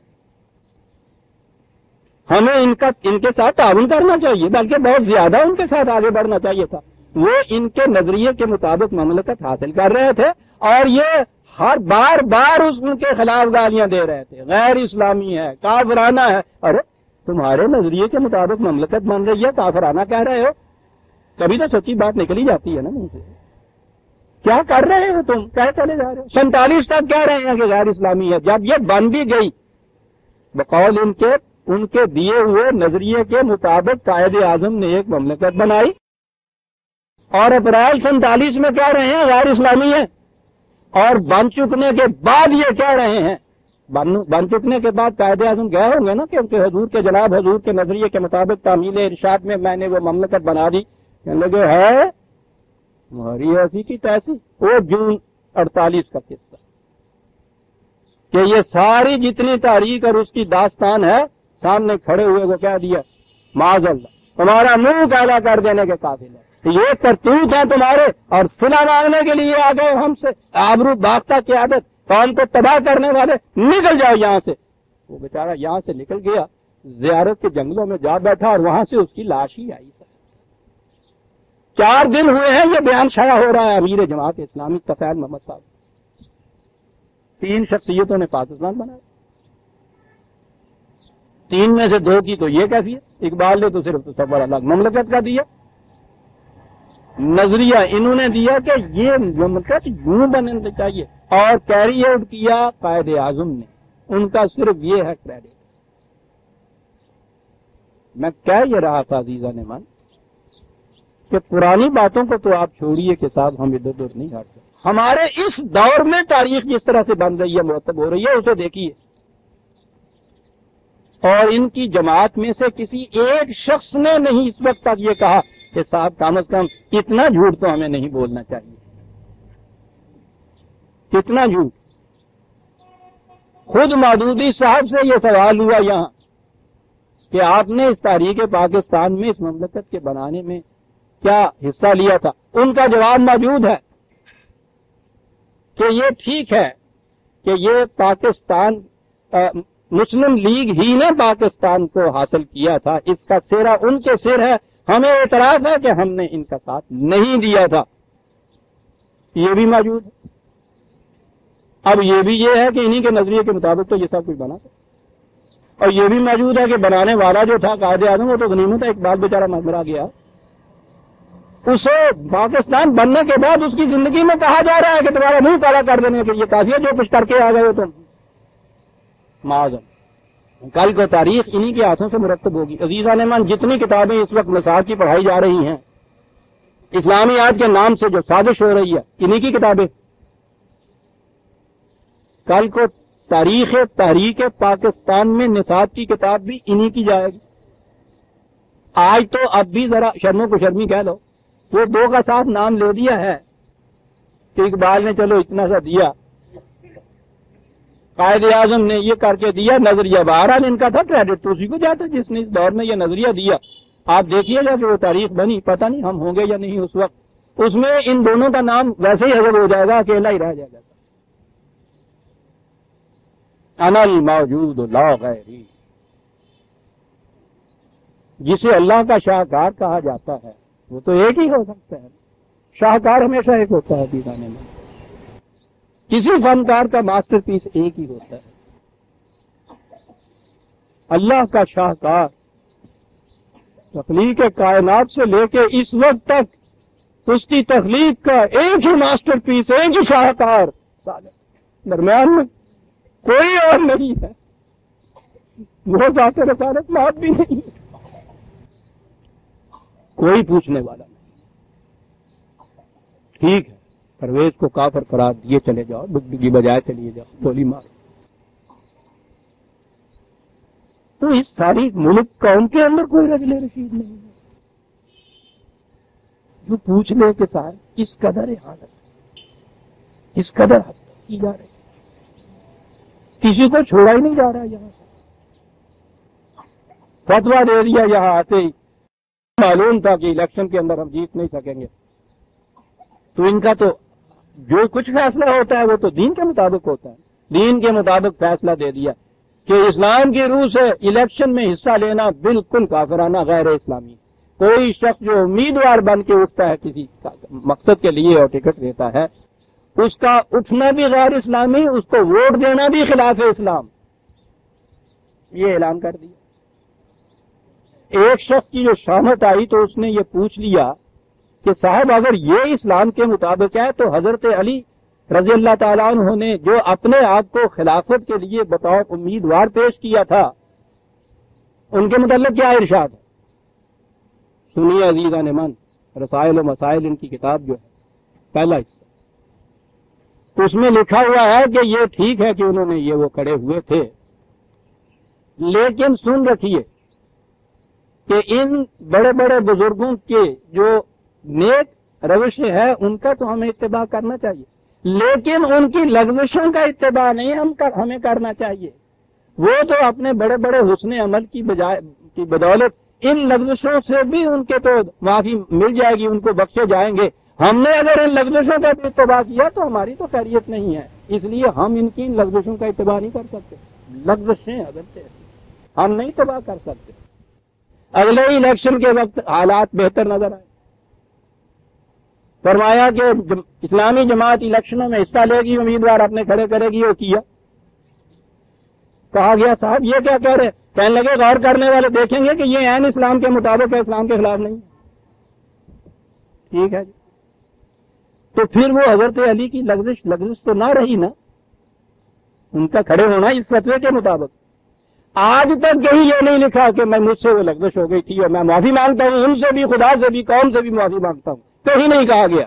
ہمیں ان کا ان کے ساتھ تعاون کرنا چاہیے، بلکہ بہت زیادہ ان کے ساتھ آگے بڑھنا چاہیے تھا۔ وہ ان کے نظریے کے مطابق مملکت حاصل کر رہے تھے اور یہ ہر بار بار اس ان کے خلاف گالیاں دے رہے تھے۔ غیر اسلامی ہے، کافرانہ ہے۔ ارے، تمہارے نظریے کے مطابق مملکت بن رہی ہے، کافرانہ کہہ رہے ہو۔ کبھی تو سچی بات نکلی جاتی ہے نا مجھ سے۔ کیا کر رہے ہو تم؟ کیا چلے جا رہے ہو سینتالیس تک کہہ رہے ہیں کہ غیر اسلامی ہے۔ جب یہ بن بھی گئی، بقول ان کے ان کے دیے ہوئے نظریے کے مطابق قائد اعظم نے ایک مملکت بنائی۔ اور اپریل سینتالیس میں کہہ رہے ہیں غیر اسلامی ہے۔ اور بن چکنے کے بعد یہ کہہ رہے ہیں۔ بن چکنے کے بعد قائد اعظم گئے ہوں گے نا کہ حضور کے جناب، حضور کے نظریے کے مطابق تعمیل ارشاد میں میں نے وہ مملکت بنا دی۔ کہنے لگے، ہے؟ تمہاری ایسی کی تیسی وہ جون اڑتالیس کا قصہ کہ یہ ساری جتنی تاریخ اور اس کی داستان ہے، سامنے کھڑے ہوئے کو کہہ دیا معذ اللہ، تمہارا منہ کالا کر دینے کے قابل ہے۔ یہ کرتوت ہے تمہارے، اور سلا مانگنے کے لیے آ گئے ہم سے۔ آبرو باختہ کی عادت، قوم کو تباہ کرنے والے، نکل جاؤ یہاں سے۔ وہ بیچارہ یہاں سے نکل گیا، زیارت کے جنگلوں میں جا بیٹھا اور وہاں سے اس کی لاش ہی آئی۔ چار دن ہوئے ہیں، یہ بیان شایا ہو رہا ہے۔ امیر جماعت اسلامی تفیل محمد صاحب۔ تین شخصیتوں نے پاکستان بنایا۔ تین میں سے دو کی تو یہ کیسی ہے اقبال نے تو صرف تصور الگ مملکت کا دیا۔ نظریہ انہوں نے دیا کہ یہ مملکت یوں بننے چاہیے۔ اور کیریئر کیا قائد اعظم نے۔ ان کا صرف یہ ہے کریڈٹ میں کہہ یہ رہا تھا عزیزہ نے من کہ پرانی باتوں کو تو آپ چھوڑیے کہ صاحب ہم ادھر ادھر نہیں ہٹتے۔ ہمارے اس دور میں تاریخ جس طرح سے بن رہی ہے مرتب ہو رہی ہے، اسے دیکھیے۔ اور ان کی جماعت میں سے کسی ایک شخص نے نہیں اس وقت تک یہ کہا کہ صاحب، کم از کم اتنا جھوٹ تو ہمیں نہیں بولنا چاہیے۔ کتنا جھوٹ۔ خود مادودی صاحب سے یہ سوال ہوا یہاں کہ آپ نے اس تاریخ پاکستان میں اس مملکت کے بنانے میں کیا حصہ لیا تھا؟ ان کا جواب موجود ہے کہ یہ ٹھیک ہے کہ یہ پاکستان مسلم لیگ ہی نے پاکستان کو حاصل کیا تھا۔ اس کا سیرا ان کے سر ہے۔ ہمیں اعتراف ہے کہ ہم نے ان کا ساتھ نہیں دیا تھا۔ یہ بھی موجود ہے۔ اب یہ بھی یہ ہے کہ انہی کے نظریے کے مطابق تو یہ سب کچھ بنا۔ تھا اور یہ بھی موجود ہے کہ بنانے والا جو تھا قائد اعظم، وہ تو غنیمت ہے۔ ایک بات بیچارہ مرا گیا۔ اسے پاکستان بننے کے بعد اس کی زندگی میں کہا جا رہا ہے کہ تمہارا منہ کالا کر دینے کے یہ کافی ہے، جو کچھ کر کے آ گئے ہو تم۔ معذم کل کو تاریخ انہی کے ہاتھوں سے مرتب ہوگی۔ عزیزہ نعمان جتنی کتابیں اس وقت مساج کی پڑھائی جا رہی ہیں اسلامیات کے نام سے جو سازش ہو رہی ہے، انہی کی کتابیں۔ کل کو تاریخ تحریک پاکستان میں نصاب کی کتاب بھی انہی کی جائے گی۔ آج تو اب بھی ذرا شرموں کو شرمی کہہ لو۔ وہ دو کا ساتھ نام لے دیا ہے۔ کہ اقبال نے چلو اتنا سا دیا۔ قائد اعظم نے یہ کر کے دیا، نظریہ بہرحال ان کا تھا کریڈٹ تو اسی کو جاتا، جس نے اس دور میں یہ نظریہ دیا۔ آپ دیکھیے گا کہ وہ تاریخ بنی، پتہ نہیں ہم ہوں گے یا نہیں اس وقت۔ اس میں ان دونوں کا نام ویسے ہی حضر ہو جائے گا، اکیلا ہی رہ جائے گا۔ انل موجود لا غیری۔ جسے اللہ کا شاہکار کہا جاتا ہے۔ وہ تو ایک ہی ہو سکتا ہے۔ شاہکار ہمیشہ ایک ہوتا ہے دیوانے میں۔ کسی فنکار کا ماسٹر پیس ایک ہی ہوتا ہے۔ اللہ کا شاہکار تخلیق کائنات سے لے کے اس وقت تک اس کی تخلیق کا ایک ہی ماسٹر پیس، ایک ہی شاہکار درمیان میں کوئی اور نہیں ہے۔ وہ ذات رسالت مات بھی نہیں۔ ہے کوئی پوچھنے والا نہیں۔ ٹھیک ہے، پرویز کو کافر قرار دیے چلے جاؤ، ڈگڈگی بجائے چلیے جاؤ، گولی مار تو اس ساری ملک قوم کے اندر کوئی رجل رشید نہیں ہے۔ جو پوچھنے کے ساتھ کس قدر حالت کس قدر حد کی جا رہی کسی کو چھوڑا ہی نہیں جا رہا یہاں سے۔ فتوا دے دیا، یہاں آتے ہی۔ معلوم تھا کہ الیکشن کے اندر ہم جیت نہیں سکیں گے۔ تو ان کا تو جو کچھ فیصلہ ہوتا ہے وہ تو دین کے مطابق ہوتا ہے۔ دین کے مطابق فیصلہ دے دیا کہ اسلام کی روح سے الیکشن میں حصہ لینا بالکل کافرانہ غیر اسلامی۔ کوئی شخص جو امیدوار بن کے اٹھتا ہے کسی مقصد کے لیے اور ٹکٹ دیتا ہے، اس کا اٹھنا بھی غیر اسلامی، اس کو ووٹ دینا بھی خلاف اسلام۔ یہ اعلان کر دیا۔ ایک شخص کی جو شامت آئی تو اس نے یہ پوچھ لیا کہ صاحب، اگر یہ اسلام کے مطابق ہے تو حضرت علی رضی اللہ تعالیٰ عنہ نے جو اپنے آپ کو خلافت کے لیے بطور امیدوار پیش کیا تھا، ان کے متعلق کیا ارشاد ہے؟ سنیے عزیزہ نمان رسائل و مسائل ان کی کتاب جو ہے، پہلا حصہ۔ اس میں لکھا ہوا ہے کہ یہ ٹھیک ہے کہ انہوں نے یہ وہ کھڑے ہوئے تھے، لیکن سن رکھیے کہ ان بڑے بڑے بزرگوں کے جو نیک روش ہے ان کا تو ہمیں اتباع کرنا چاہیے۔ لیکن ان کی لغزشوں کا اتباع نہیں ہم کر ہمیں کرنا چاہیے۔ وہ تو اپنے بڑے بڑے حسن عمل کی بجائے، کی بدولت، ان لغزشوں سے بھی ان کے تو معافی مل جائے گی، ان کو بخشے جائیں گے۔ ہم نے اگر ان لغزشوں کا بھی اتباع کیا تو ہماری تو خیریت نہیں ہے۔ اس لیے ہم ان کی لغزشوں کا اتباع نہیں کر سکتے۔ لغزشیں اگر ہم نہیں تباہ کر سکتے۔ اگلے الیکشن کے وقت حالات بہتر نظر آئے۔ فرمایا کہ اسلامی جماعت الیکشنوں میں حصہ لے گی، امیدوار اپنے کھڑے کرے گی، وہ کیا؟ کہا گیا، صاحب، یہ کیا کہہ رہے کہنے لگے، غور کرنے والے دیکھیں گے کہ یہ عین اسلام کے مطابق ہے، اسلام کے خلاف نہیں ٹھیک ہے جی۔ تو پھر وہ حضرت علی کی لگزش لگزش تو نہ رہی نا، ان کا کھڑے ہونا اس فتوے کے مطابق۔ آج تک کہیں یہ نہیں لکھا کہ میں مجھ سے وہ لگزش ہو گئی تھی اور میں معافی مانگتا ہوں، ان سے بھی، خدا سے بھی، قوم سے بھی معافی مانگتا ہوں۔ کہیں نہیں کہا گیا۔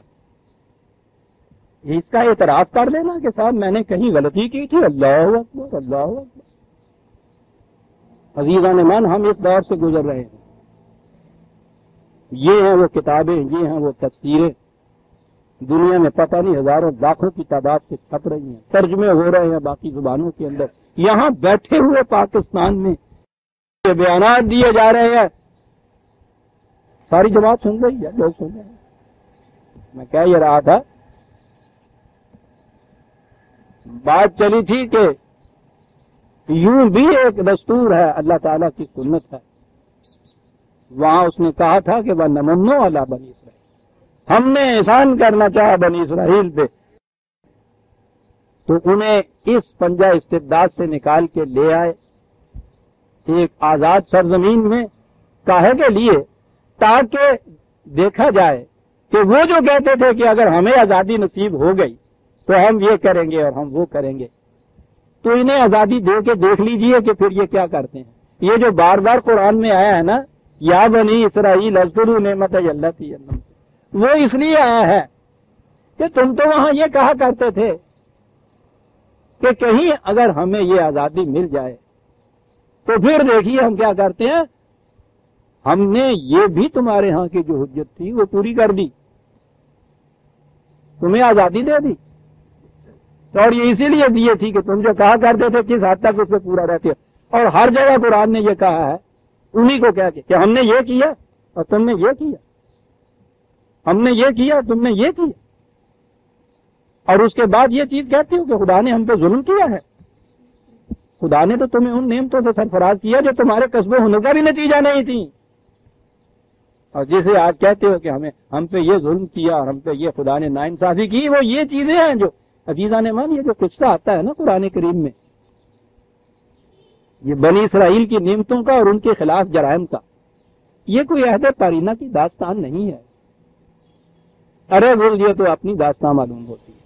اس کا اعتراف کر لینا کہ صاحب میں نے کہیں غلطی کی تھی۔ اللہ اکبر اللہ اکبر۔ عزیزان من ہم اس دور سے گزر رہے ہیں۔ یہ ہیں وہ کتابیں، یہ ہیں وہ تفسیریں۔ دنیا میں پتہ نہیں ہزاروں لاکھوں کی تعداد سے چھپ رہی ہیں۔ ترجمے ہو رہے ہیں باقی زبانوں کے اندر۔ یہاں بیٹھے ہوئے پاکستان میں بیانات دیے جا رہے ہیں۔ ساری جماعت سن رہی ہے، لوگ سن رہے ہیں۔ میں کہہ یہ رہا تھا۔ بات چلی تھی کہ یوں بھی ایک دستور ہے، اللہ تعالی کی سنت ہے۔ وہاں اس نے کہا تھا کہ وہ نمنو اللہ بنی اسرائیل۔ ہم نے احسان کرنا چاہا بنی اسرائیل پہ۔ تو انہیں اس پنجہ استبداد سے نکال کے لے آئے۔ ایک آزاد سرزمین میں کاہے کے لیے تاکہ دیکھا جائے کہ وہ جو کہتے تھے کہ اگر ہمیں آزادی نصیب ہو گئی تو ہم یہ کریں گے اور ہم وہ کریں گے۔ تو انہیں آزادی دے کے دیکھ لیجیے کہ پھر یہ کیا کرتے ہیں۔ یہ جو بار بار قرآن میں آیا ہے نا، یا بنی اسرائیل ازگرو نعمت اللہ وہ اس لیے آیا ہے کہ تم تو وہاں یہ کہا کرتے تھے کہ کہیں اگر ہمیں یہ آزادی مل جائے، تو پھر دیکھیے ہم کیا کرتے ہیں؟ ہم نے یہ بھی تمہارے ہاں کی جو حجت تھی، وہ پوری کر دی۔ تمہیں آزادی دے دی۔ اور یہ اسی لیے دیے تھی کہ تم جو کہا کرتے تھے، کس حد تک اس پہ پورا رہتے اور ہر جگہ قرآن نے یہ کہا ہے، انہی کو کیا کہ ہم نے یہ کیا اور تم نے یہ کیا۔ ہم نے یہ کیا تم نے یہ کیا۔ اور اس کے بعد یہ چیز کہتی ہوں کہ خدا نے ہم پہ ظلم کیا ہے۔ خدا نے تو تمہیں ان نعمتوں سے سرفراز کیا جو تمہارے قصبے ہونے کا بھی نتیجہ نہیں تھی۔ اور جسے آج کہتے ہو کہ ہمیں ہم پہ یہ ظلم کیا اور ہم پہ یہ خدا نے نا انصافی کی، وہ یہ چیزیں ہیں جو عزیزہ نے مان یہ جو قصہ آتا ہے نا قرآن کریم میں۔ یہ بنی اسرائیل کی نعمتوں کا اور ان کے خلاف جرائم کا۔ یہ کوئی عہد پارینہ کی داستان نہیں ہے۔ ارے بول دیا تو اپنی داستان معلوم ہوتی ہے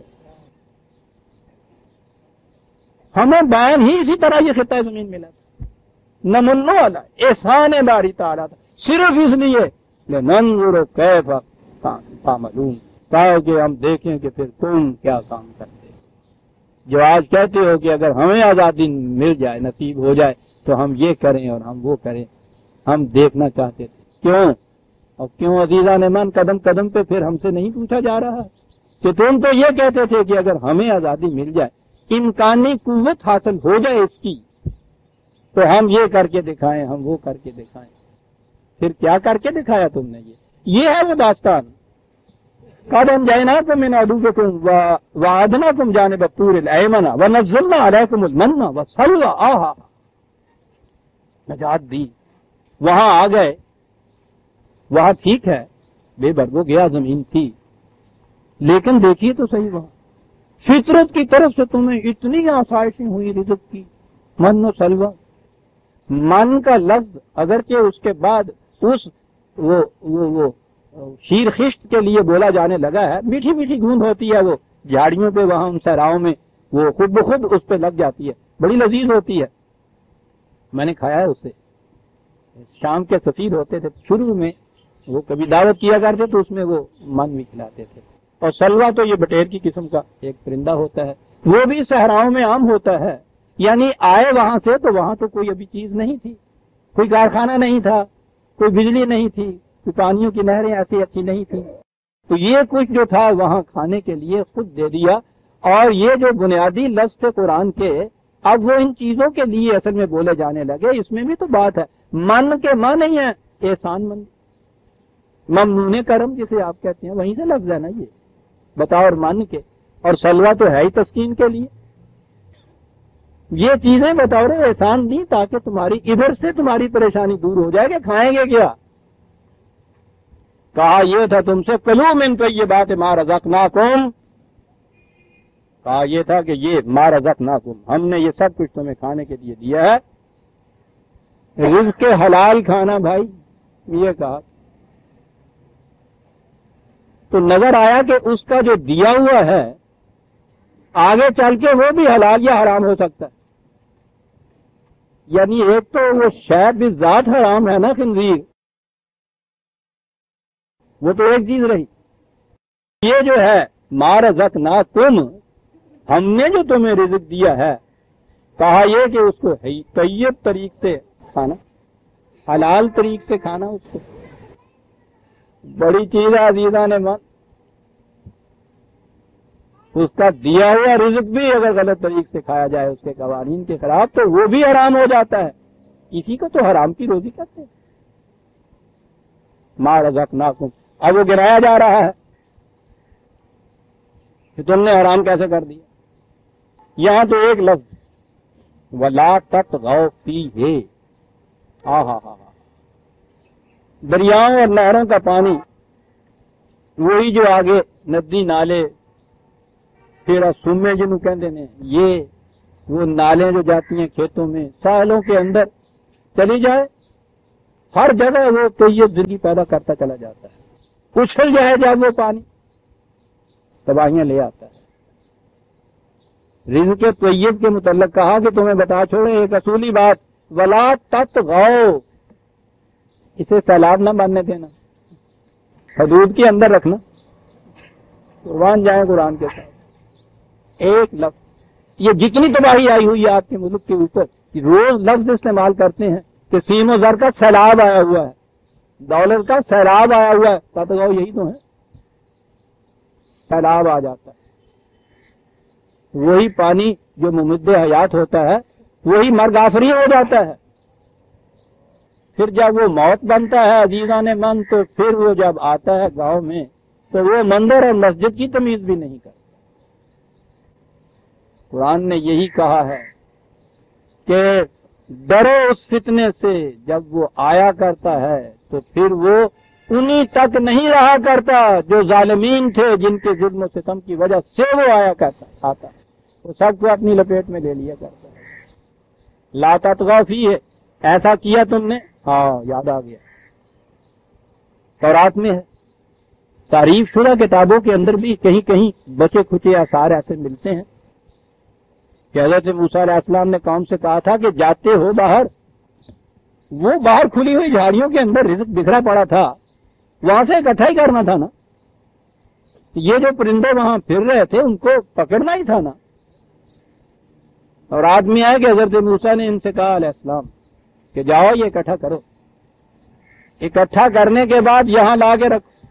ہمیں بین ہی اسی طرح یہ خطہ زمین ملا تھا۔ نمنو والا احسان باری تارا تھا۔ صرف اس لیے ننظر کیف تعملون۔ تاکہ ہم دیکھیں کہ پھر تم کیا کام کرتے جو آج کہتے ہو کہ اگر ہمیں آزادی مل جائے، نصیب ہو جائے، تو ہم یہ کریں اور ہم وہ کریں۔ ہم دیکھنا چاہتے تھے۔ کیوں؟ اور کیوں عزیزہ نے من قدم قدم پہ پھر ہم سے نہیں پوچھا جا رہا؟ کہ تم تو یہ کہتے تھے کہ اگر ہمیں آزادی مل جائے امکانی قوت حاصل ہو جائے اس کی، تو ہم یہ کر کے دکھائیں، ہم وہ کر کے دکھائیں۔ پھر کیا کر کے دکھایا تم نے یہ؟ یہ ہے وہ داستان۔ قدم جائنا تم ان ادو کے تم وادنا تم جانے بور ایمنا و نزلنا علیہ المنا و آہا۔ نجات دی۔ وہاں آ گئے۔ وہاں ٹھیک ہے۔ بے برگو گیا زمین تھی۔ لیکن دیکھیے تو صحیح وہاں۔ فطرت کی طرف سے تمہیں اتنی آسائشیں ہوئی رزق کی من و سلوا من کا لفظ اگرچہ اس کے بعد اس وہ وہ, وہ شیر خشت کے لیے بولا جانے لگا ہے میٹھی میٹھی گوند ہوتی ہے وہ جھاڑیوں پہ وہاں ان سہراؤں میں وہ خود بخود اس پہ لگ جاتی ہے بڑی لذیذ ہوتی ہے۔ میں نے کھایا ہے اسے۔ شام کے سفید ہوتے تھے شروع میں وہ کبھی دعوت کیا کرتے تو اس میں وہ من بھی کھلاتے تھے۔ اور سلوا تو یہ بٹیر کی قسم کا ایک پرندہ ہوتا ہے۔ وہ بھی صحراؤں میں عام ہوتا ہے۔ یعنی آئے وہاں سے تو وہاں تو کوئی ابھی چیز نہیں تھی۔ کوئی کارخانہ نہیں تھا، کوئی بجلی نہیں تھی، کوئی پانیوں کی نہریں ایسی اچھی نہیں تھی تو یہ کچھ جو تھا وہاں کھانے کے لیے خود دے دیا۔ اور یہ جو بنیادی لفظ تھے قرآن کے، اب وہ ان چیزوں کے لیے اصل میں بولے جانے لگے۔ اس میں بھی تو بات ہے۔ من کے ماں نہیں ہے احسان مند ممنون کرم جسے آپ کہتے ہیں، وہیں سے لفظ ہے نا یہ۔ بتاؤ اور مان کے۔ اور سلوا تو ہے ہی تسکین کے لیے۔ یہ چیزیں بتاؤ رہے، احسان دی تاکہ تمہاری، ادھر سے تمہاری پریشانی دور ہو جائے کہ کھائیں گے کیا؟ کہا، یہ تھا تم سے، کلو من پہ یہ بات مار رزق نہ کہا، یہ تھا کہ یہ مار ازک نہ ہم نے یہ سب کچھ تمہیں کھانے کے لیے دیا ہے۔ رزق کے حلال کھانا بھائی، یہ کہا۔ تو نظر آیا کہ اس کا جو دیا ہوا ہے، آگے چل کے وہ بھی حلال یا حرام ہو سکتا ہے۔ یعنی ایک تو وہ شاید بھی ذات حرام ہے نا خنزیر۔ وہ تو ایک چیز رہی۔ یہ جو ہے مار زک نہ تم ہم نے جو تمہیں رزق دیا ہے۔ کہا یہ کہ اس کو طیب طریق سے کھانا، حلال طریق سے کھانا اس کو۔ بڑی چیز ہے عزیزہ نے من اس کا دیا ہوا رزق بھی اگر غلط طریق سے کھایا جائے اس کے قوانین کے خلاف تو وہ بھی حرام ہو جاتا ہے۔ اسی کو تو حرام کی روزی کرتے ہیں۔ ماں رزق ناکم اب وہ گرایا جا رہا ہے۔ کہ تم نے حرام کیسے کر دیا؟ یہاں تو ایک لفظ ولا تت غو پی ہے ہاں ہاں ہاں دریاؤں اور نہروں کا پانی، وہی جو آگے ندی، نالے، پھر سومے جنو کہ یہ وہ نالے جو جاتی ہیں کھیتوں میں، ساحلوں کے اندر چلی جائے، ہر جگہ وہ طیب زندگی پیدا کرتا چلا جاتا ہے۔ اچھل جائے جب وہ پانی، تباہیاں لے آتا ہے۔ رزق کے طیب کے متعلق کہا کہ تمہیں بتا چھوڑے، ایک اصولی بات، ولا تت غو اسے سیلاب نہ بننے دینا۔ حدود کے اندر رکھنا۔ قربان جائیں قرآن کے ساتھ۔ ایک لفظ۔ یہ جتنی تباہی آئی ہوئی ہے آپ کے ملک کے اوپر روز لفظ استعمال کرتے ہیں کہ سیم و زر کا سیلاب آیا ہوا ہے۔ دولت کا سیلاب آیا ہوا ہے۔ تت گاؤ یہی تو ہے۔ سیلاب آ جاتا ہے۔ وہی پانی جو ممد حیات ہوتا ہے، وہی مرگافری ہو جاتا ہے۔ پھر جب وہ موت بنتا ہے عزیزہ نے من، تو پھر وہ جب آتا ہے گاؤں میں، تو وہ مندر اور مسجد کی تمیز بھی نہیں کرتا۔ قرآن نے یہی کہا ہے کہ ڈرو اس فتنے سے، جب وہ آیا کرتا ہے، تو پھر وہ انہی تک نہیں رہا کرتا جو ظالمین تھے جن کے ظلم و ستم کی وجہ سے وہ آیا کرتا، آتا۔ وہ سب کو اپنی لپیٹ میں لے لیا کرتا۔ لاتا تو ہے ایسا کیا تم نے؟ ہاں یاد آ گیا۔ تورات میں ہے۔ تعریف شدہ کتابوں کے اندر بھی کہیں کہیں بچے کھچے آثار ایسے ملتے ہیں۔ کہ حضرت موسا علیہ السلام نے کام سے کہا تھا کہ جاتے ہو باہر۔ وہ باہر کھلی ہوئی جھاڑیوں کے اندر رزق بکھرا پڑا تھا۔ وہاں سے اکٹھا ہی کرنا تھا نا۔ یہ جو پرندے وہاں پھر رہے تھے، ان کو پکڑنا ہی تھا نا۔ اور آدمی آئے کہ حضرت موسا نے ان سے کہا علیہ السلام کہ جاؤ یہ اکٹھا کرو۔ اکٹھا کرنے کے بعد یہاں لا کے رکھو۔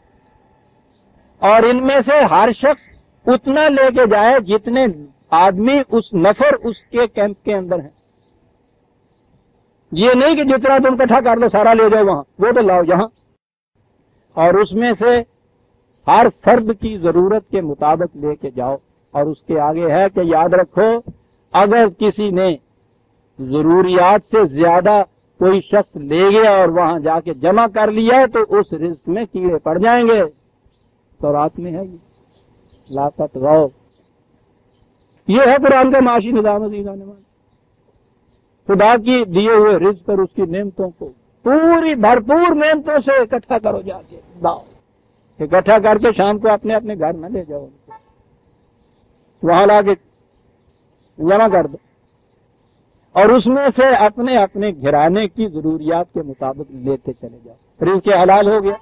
اور ان میں سے ہر شخص اتنا لے کے جائے جتنے آدمی اس نفر اس کے کیمپ کے اندر ہیں۔ یہ نہیں کہ جتنا تم اکٹھا کر لو، سارا لے جاؤ وہاں، وہ تو لاؤ یہاں۔ اور اس میں سے ہر فرد کی ضرورت کے مطابق لے کے جاؤ۔ اور اس کے آگے ہے کہ یاد رکھو، اگر کسی نے ضروریات سے زیادہ کوئی شخص لے گیا اور وہاں جا کے جمع کر لیا تو اس رزق میں کیڑے پڑ جائیں گے۔ تو رات میں ہے یہ۔ لاپت غو یہ ہے قرآن کا معاشی نظام خدا کی دیے ہوئے رزق اور اس کی نعمتوں کو پوری بھرپور نعمتوں سے اکٹھا کرو جا کے۔ داؤ اکٹھا کر کے شام کو اپنے اپنے گھر میں لے جاؤ۔ وہاں لا کے جمع کر دو۔ اور اس میں سے اپنے اپنے گھرانے کی ضروریات کے مطابق لیتے چلے جاؤ۔ پھر اس کے حلال ہو گیا۔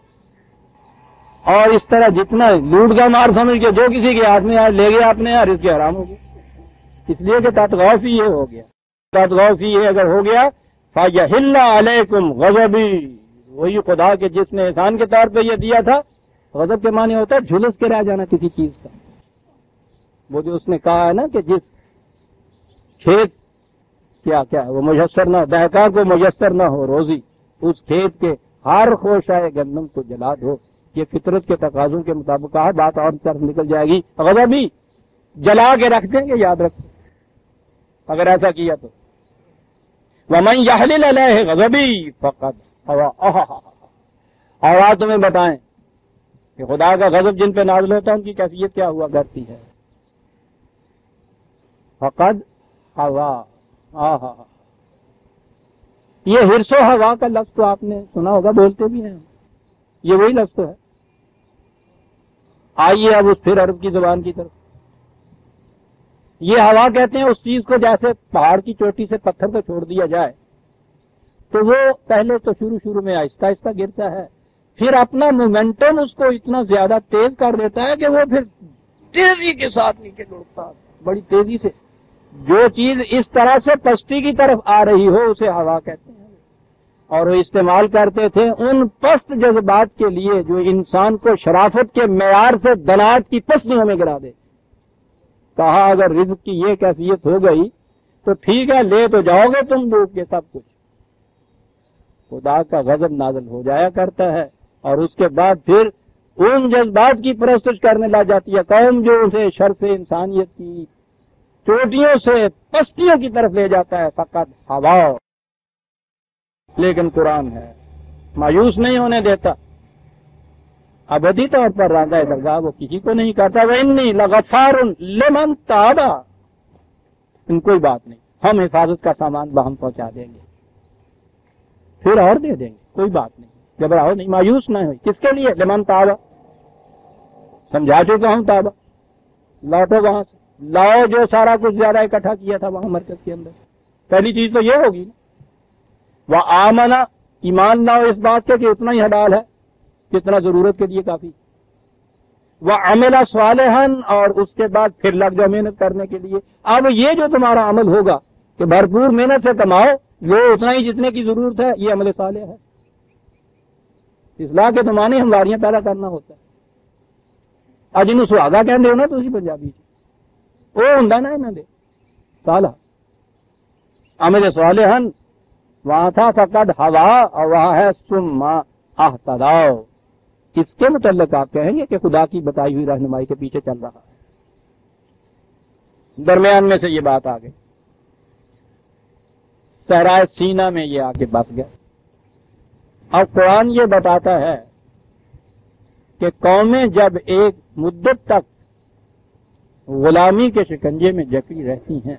اور اس طرح جتنا لوٹ کا مار سمجھ کے جو کسی کے ہاتھ میں لے گیا اپنے یار اس کے حرام ہو گیا۔ اس لیے کہ تاتغوف ہی یہ ہو گیا۔ تاتغوف ہی یہ اگر ہو گیا فایا علیکم غضبی وہی خدا کے جس نے احسان کے طور پہ یہ دیا تھا، غضب کے معنی ہوتا ہے جھلس کے رہ جانا کسی چیز کا۔ وہ جو اس نے کہا ہے نا کہ جس کھیت کیا کیا وہ میسر نہ دہکار کو میسر نہ ہو، روزی۔ اس کھیت کے ہر خوش آئے گندم کو جلا دو۔ یہ فطرت کے تقاضوں کے مطابق کہا بات اور طرف نکل جائے گی۔ اگر جلا کے رکھ دیں گے، یاد رکھو اگر ایسا کیا تو۔ وہ غضبی فقط اور آج تمہیں بتائیں کہ خدا کا غضب جن پہ نازل ہوتا ہے، ان کی کیفیت کیا ہوا کرتی ہے؟ فقد ہوا ہاں،, ہاں،, ہاں یہ ہرس و ہوا کا لفظ تو آپ نے سنا ہوگا، بولتے بھی ہیں۔ یہ وہی لفظ تو ہے۔ آئیے اب اس پھر عرب کی زبان کی طرف۔ یہ ہوا کہتے ہیں، اس چیز کو جیسے پہاڑ کی چوٹی سے پتھر کو چھوڑ دیا جائے، تو وہ پہلے تو شروع شروع میں آہستہ آہستہ گرتا ہے۔ پھر اپنا مومینٹم اس کو اتنا زیادہ تیز کر دیتا ہے کہ وہ پھر تیزی کے ساتھ نیچے لوٹتا بڑی تیزی سے۔ جو چیز اس طرح سے پستی کی طرف آ رہی ہو، اسے ہوا کہتے ہیں۔ اور وہ استعمال کرتے تھے ان پست جذبات کے لیے جو انسان کو شرافت کے معیار سے دناٹ کی پستیوں میں گرا دے۔ کہا، اگر رزق کی یہ کیفیت ہو گئی، تو ٹھیک ہے، لے تو جاؤ گے تم لوگ کے سب کچھ۔ خدا کا غضب نازل ہو جایا کرتا ہے، اور اس کے بعد پھر ان جذبات کی پرستش کرنے لگ جاتی ہے۔ قوم جو اسے شرف انسانیت کی چوٹیوں سے پستیوں کی طرف لے جاتا ہے فقط ہوا۔ لیکن قرآن ہے۔ مایوس نہیں ہونے دیتا۔ ابدی طور پر راندہ درگاہ وہ کسی کو نہیں کرتا وہ انی لغفار لمن تابا ان کوئی بات نہیں۔ ہم حفاظت کا سامان بہم پہنچا دیں گے۔ پھر اور دے دیں گے۔ کوئی بات نہیں۔ گھبراہو نہیں، مایوس نہ ہوئی۔ کس کے لیے؟ لمن تابا سمجھا چکا ہوں تابا۔ لوٹو وہاں سے۔ لاؤ جو سارا کچھ زیادہ اکٹھا کیا تھا وہاں مرکز کے اندر۔ پہلی چیز تو یہ ہوگی وہ آمنا ایمان نہ ہو اس بات کے کہ اتنا ہی حلال ہے کتنا ضرورت کے لیے کافی۔ وہ عملہ صالحن اور اس کے بعد پھر لگ جاؤ محنت کرنے کے لیے۔ اب یہ جو تمہارا عمل ہوگا کہ بھرپور محنت سے کماؤ جو اتنا ہی جتنے کی ضرورت ہے، یہ عمل صالح ہے۔ اصلاح کے زمانے ہمواریاں پیدا کرنا ہوتا ہے۔ اج ان سہاگا کہ ہو نا تھی پنجابی وہ ہوں نا یہاں دے سالہ عمل صالحن وہاں تھا فقد ہوا اور احتداؤ اس کے متعلق آپ کہیں گے کہ خدا کی بتائی ہوئی رہنمائی کے پیچھے چل رہا ہے درمیان میں سے یہ بات آ گئی سہرائے سینا میں یہ آ کے بس گیا اب قرآن یہ بتاتا ہے کہ قومیں جب ایک مدت تک غلامی کے شکنجے میں جکڑی رہتی ہیں۔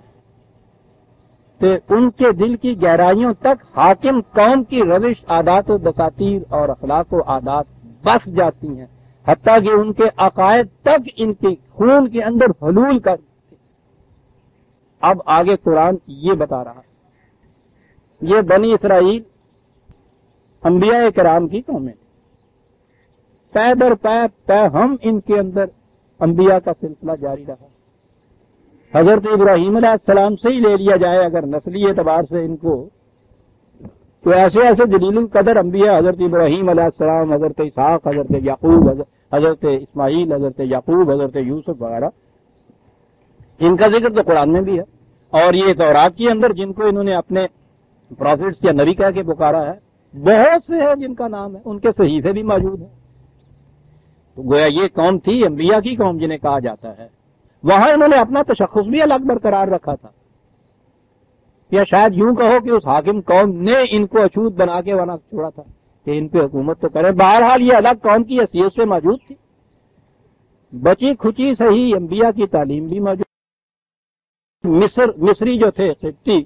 تو ان کے دل کی گہرائیوں تک حاکم قوم کی روش، عادات و دساتیر اور اخلاق و عادات بس جاتی ہیں۔ حتیٰ کہ ان کے عقائد تک ان کے خون کے اندر حلول کر۔ اب آگے قرآن یہ بتا رہا یہ بنی اسرائیل انبیاء کرام کی قومیں۔ پے در پے پے ہم ان کے اندر۔ انبیاء کا سلسلہ جاری رہا۔ حضرت ابراہیم علیہ السلام سے ہی لے لیا جائے اگر نسلی اعتبار سے ان کو۔ تو ایسے ایسے جلیل القدر انبیاء حضرت ابراہیم علیہ السلام، حضرت اسحاق، حضرت یعقوب، حضرت اسماعیل، حضرت یعقوب، حضرت یوسف وغیرہ۔ ان کا ذکر تو قرآن میں بھی ہے۔ اور یہ تورات کے اندر جن کو انہوں نے اپنے پروفٹس یا نبی کہہ کے پکارا ہے، بہت سے ہیں جن کا نام ہے، ان کے صحیفے بھی موجود ہیں۔ تو گویا یہ قوم تھی، انبیاء کی قوم جنہیں کہا جاتا ہے۔ وہاں انہوں نے اپنا تشخص بھی الگ برقرار رکھا تھا۔ یا شاید یوں کہو کہ اس حاکم قوم نے ان کو اچھوت بنا کے بنا چھوڑا تھا کہ ان پہ حکومت تو کرے۔ بہرحال یہ الگ قوم کی حیثیت سے موجود تھی۔ بچی کھچی صحیح انبیاء کی تعلیم بھی موجود مصر، مصری جو تھے سفتی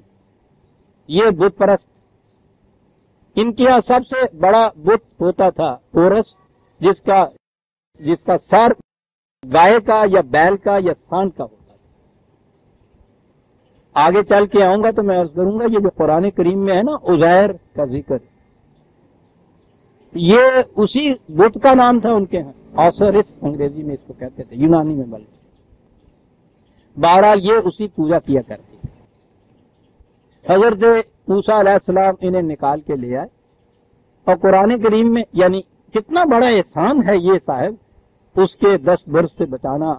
یہ بت پرست۔ ان کے یہاں سب سے بڑا بت ہوتا تھا، پورس، جس کا جس کا سر گائے کا یا بیل کا یا سانڈ کا ہوتا ہے۔ آگے چل کے آؤں گا تو میں عرض کروں گا، یہ جو قرآن کریم میں ہے نا ازیر کا ذکر۔ یہ اسی بت کا نام تھا ان کے ہاں۔ اوسرس انگریزی میں اس کو کہتے تھے، یونانی میں بلکہ۔ بہرحال یہ اسی پوجا کیا کرتی حضرت پوسا علیہ السلام انہیں نکال کے لے آئے۔ اور قرآن کریم میں یعنی کتنا بڑا احسان ہے یہ صاحب اس کے دس برس سے بچانا،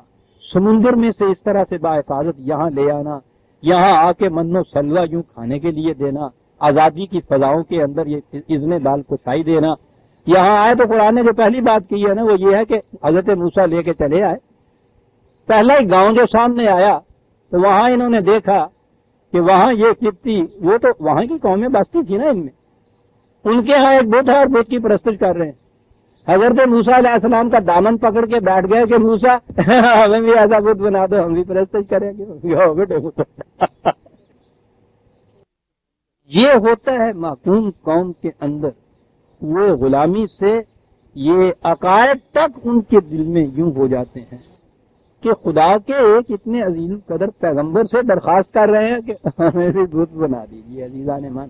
سمندر میں سے اس طرح سے با حفاظت یہاں لے آنا، یہاں آ کے من و سلوا یوں کھانے کے لیے دینا، آزادی کی فضاؤں کے اندر یہ ازن بال کو چھائی دینا۔ یہاں آئے تو قرآن نے جو پہلی بات کی ہے نا، وہ یہ ہے کہ حضرت موسا لے کے چلے آئے۔ پہلا ہی گاؤں جو سامنے آیا، تو وہاں انہوں نے دیکھا کہ وہاں یہ کپتی وہ تو وہاں کی قومیں بستی تھی نا ان میں۔ ان کے ہاں ایک بت ہے اور بت کی پرستش کر رہے ہیں۔ حضرت موسا علیہ السلام کا دامن پکڑ کے بیٹھ گئے کہ موسا ہمیں بھی ایسا بت بنا دو، ہم بھی پرست کریں گے۔ یہ ہوتا ہے معقوم قوم کے اندر۔ وہ غلامی سے یہ عقائد تک ان کے دل میں یوں ہو جاتے ہیں کہ خدا کے ایک اتنے عظیم قدر پیغمبر سے درخواست کر رہے ہیں کہ ہمیں بھی بت بنا دیجیے عزیزہ نے مان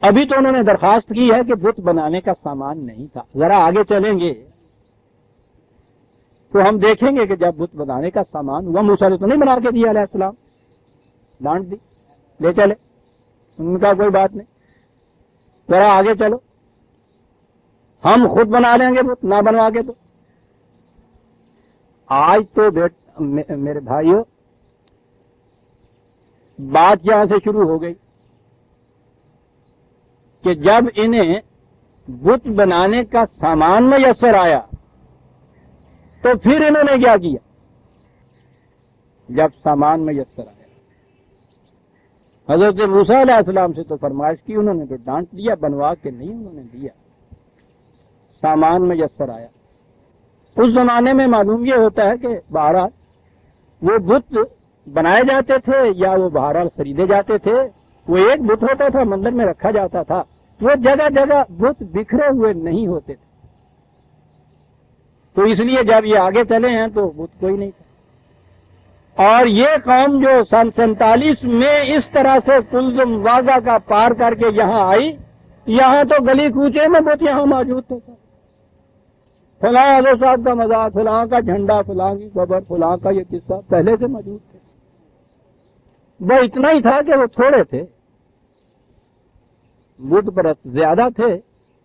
ابھی تو انہوں نے درخواست کی ہے کہ بت بنانے کا سامان نہیں تھا۔ ذرا آگے چلیں گے۔ تو ہم دیکھیں گے کہ جب بت بنانے کا سامان وہ موسا تو نہیں بنا کے دیا علیہ السلام۔ ڈانٹ دی۔ لے چلے۔ ان کا کوئی بات نہیں۔ ذرا آگے چلو۔ ہم خود بنا لیں گے بت، نہ بنوا کے تو۔ آج تو بیٹ، میرے بھائیوں بات یہاں سے شروع ہو گئی۔ کہ جب انہیں بت بنانے کا سامان میسر آیا، تو پھر انہوں نے کیا کیا؟ جب سامان میسر آیا۔ حضرت موسا علیہ السلام سے تو فرمائش کی، انہوں نے تو ڈانٹ دیا، بنوا کے نہیں انہوں نے دیا۔ سامان میسر آیا۔ اس زمانے میں معلوم یہ ہوتا ہے کہ بہرحال وہ بت بنائے جاتے تھے یا وہ بہرحال خریدے جاتے تھے۔ وہ ایک بت ہوتا تھا، مندر میں رکھا جاتا تھا۔ وہ جگہ جگہ بت بکھرے ہوئے نہیں ہوتے تھے۔ تو اس لیے جب یہ آگے چلے ہیں تو بت کوئی نہیں تھا۔ اور یہ قوم جو سن سینتالیس میں اس طرح سے کلزم واضح کا پار کر کے یہاں آئی، یہاں تو گلی کوچے میں بت یہاں موجود تھے فلاں حضرت صاحب کا مزاق فلاں کا جھنڈا، فلاں کی خبر فلاں کا یہ قصہ پہلے سے موجود تھے وہ اتنا ہی تھا کہ وہ تھوڑے تھے۔ بدھ پرست زیادہ تھے،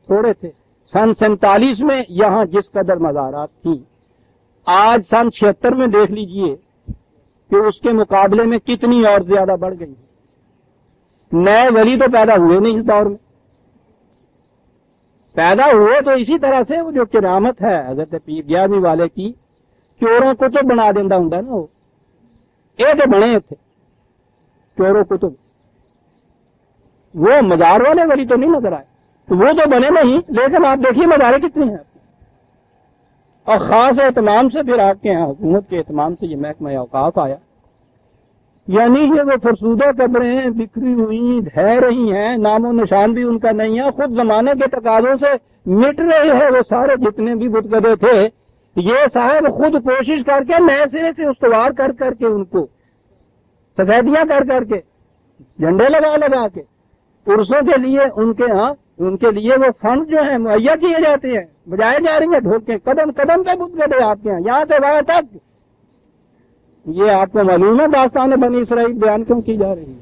تھوڑے تھے۔ سن سینتالیس میں یہاں جس قدر مزارات تھیں۔ آج سن چھتر میں دیکھ لیجیے کہ اس کے مقابلے میں کتنی اور زیادہ بڑھ گئی نئے ولی تو پیدا ہوئے نہیں اس دور میں۔ پیدا ہوئے تو اسی طرح سے وہ جو کرامت ہے، حضرت پیر گیارہویں والے کی، چوروں کو تو بنا دینا ہوں نا وہ یہ تو بنے تھے۔ چوروں کو تو وہ مزار والے ولی تو نہیں نظر آئے۔ تو وہ تو بنے نہیں لیکن آپ دیکھیے مزارے کتنے ہیں۔ اور خاص اہتمام سے پھر آپ کے یہاں حکومت کے اہتمام سے یہ محکمہ اوقاف آیا۔ یعنی یہ وہ فرسودہ قبریں بکھری ہوئی ڈھہ رہی ہیں، نام و نشان بھی ان کا نہیں ہے۔ خود زمانے کے تقاضوں سے مٹ رہے ہیں وہ سارے جتنے بھی بتگدے تھے۔ یہ صاحب خود کوشش کر کے نئے سرے سے استوار کر کر کے ان کو سفیدیاں کر کر کے جھنڈے لگا لگا کے عرصوں کے لیے ان کے ہاں ان کے لیے وہ فنڈ جو ہیں، مہیا کیے جاتے ہیں۔ بجائے جا رہی ہیں ڈھوکے قدم قدم پہ بت گئے آپ کے یہاں یہاں سے وہاں تک۔ یہ آپ کو معلوم ہے، داستان بنی اسرائیل بیان کیوں کی جا رہی ہے؟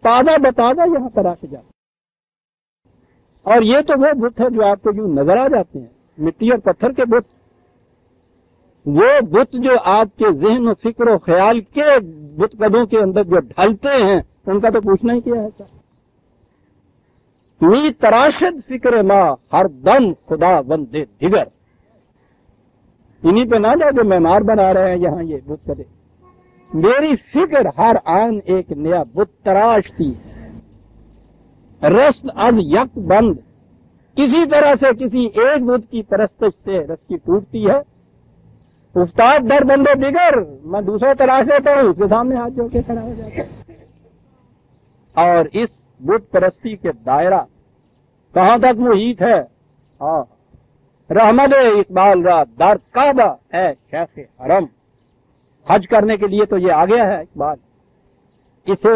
تازہ بتازہ یہاں پر آ کے جاتے اور یہ تو وہ بت ہے جو آپ کو یوں نظر آ جاتے ہیں، مٹی اور پتھر کے بت۔ وہ بت جو آپ کے ذہن و فکر و خیال کے بت قدوں کے اندر جو ڈھلتے ہیں، ان کا تو پوچھنا ہی کیا ہے سر؟ می تراشد فکر ماں ہر دم خدا بندے دیگر۔ انہیں پہ نہ جاؤ جو مہمان بنا رہے ہیں، یہاں یہ بت کرے۔ میری فکر ہر آن ایک نیا بت تراش تھی۔ رست از یک بند۔ کسی طرح سے کسی ایک بت کی پرستش سے رس کی ٹوٹتی ہے۔ استاد در بندے بگڑ میں دوسرا تلاش لیتا ہوں اس کے سامنے ہاتھ جوڑ کے کھڑا ہو جاتا اور اس بت پرستی کے دائرہ کہاں تک محیط ہے؟ ہاں رحمد اقبال را در کعبہ۔ ہے شیخ حرم، حج کرنے کے لیے تو یہ آ گیا ہے اقبال۔ اسے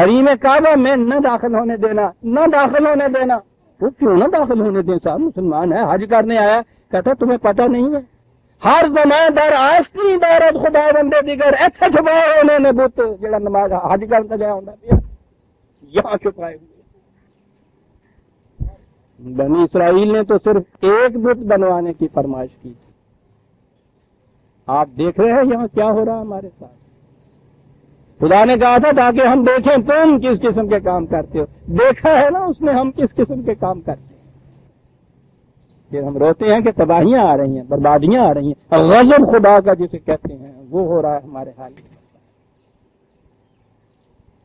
حریم کعبہ میں نہ داخل ہونے دینا، نہ داخل ہونے دینا۔ وہ کیوں نہ داخل ہونے دیں صاحب؟ مسلمان ہے، حج کرنے آیا، کہتا تمہیں پتہ نہیں ہے۔ ہر زمان در آستی دارت خدا بندے دیگر ایسے چھپائے انہوں نے بت، جڑا نماز حج کرتا گیا ہوں یہاں چھپائے ہوئے بنی اسرائیل نے تو صرف ایک بت بنوانے کی فرمائش کی تھی۔ آپ دیکھ رہے ہیں یہاں کیا ہو رہا ہمارے ساتھ۔ خدا نے کہا تھا تاکہ ہم دیکھیں تم کس قسم کے کام کرتے ہو۔ دیکھا ہے نا اس نے ہم کس قسم کے کام کرتے ہیں۔ پھر ہم روتے ہیں کہ تباہیاں آ رہی ہیں، بربادیاں آ رہی ہیں۔ غضب خدا کا جسے کہتے ہیں، وہ ہو رہا ہے ہمارے حال میں۔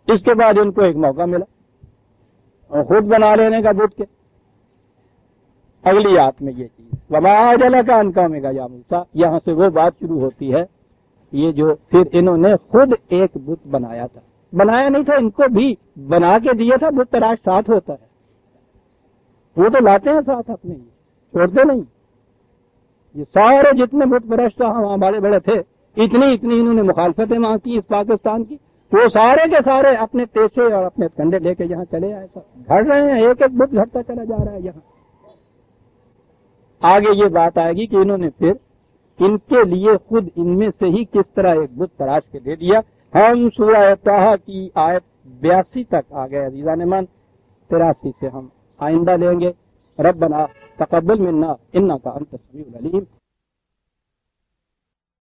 اس کے بعد ان کو ایک موقع ملا اور خود بنا لینے کا بت کے۔ اگلی آت میں یہ چیز وبا جلا کا انکا میں گا یا موسا یہاں سے وہ بات شروع ہوتی ہے، یہ جو پھر انہوں نے خود ایک بت بنایا تھا۔ بنایا نہیں تھا، ان کو بھی بنا کے دیا تھا بت تراش ساتھ ہوتا ہے۔ وہ تو لاتے ہیں ساتھ اپنے چھوڑتے نہیں۔ یہ سارے جتنے بت پرست وہاں بڑے بڑے تھے، اتنی اتنی انہوں نے مخالفتیں مانگتی اس پاکستان کی۔ وہ سارے کے سارے اپنے پیشے اور اپنے کنڈے لے کے یہاں چلے آئے گھڑ رہے ہیں، ایک ایک بت گھٹتا چلا جا رہا ہے یہاں۔ آگے یہ بات آئے گی کہ انہوں نے پھر ان کے لیے خود ان میں سے ہی کس طرح ایک بت تراش کے دے دیا۔ ہم سورہ تاہا کی آیت بیاسی تک آ گئے عزیزہ من تراسی سے ہم آئندہ لیں گے۔ ربنا تقبل منا ان کا انت العلیم۔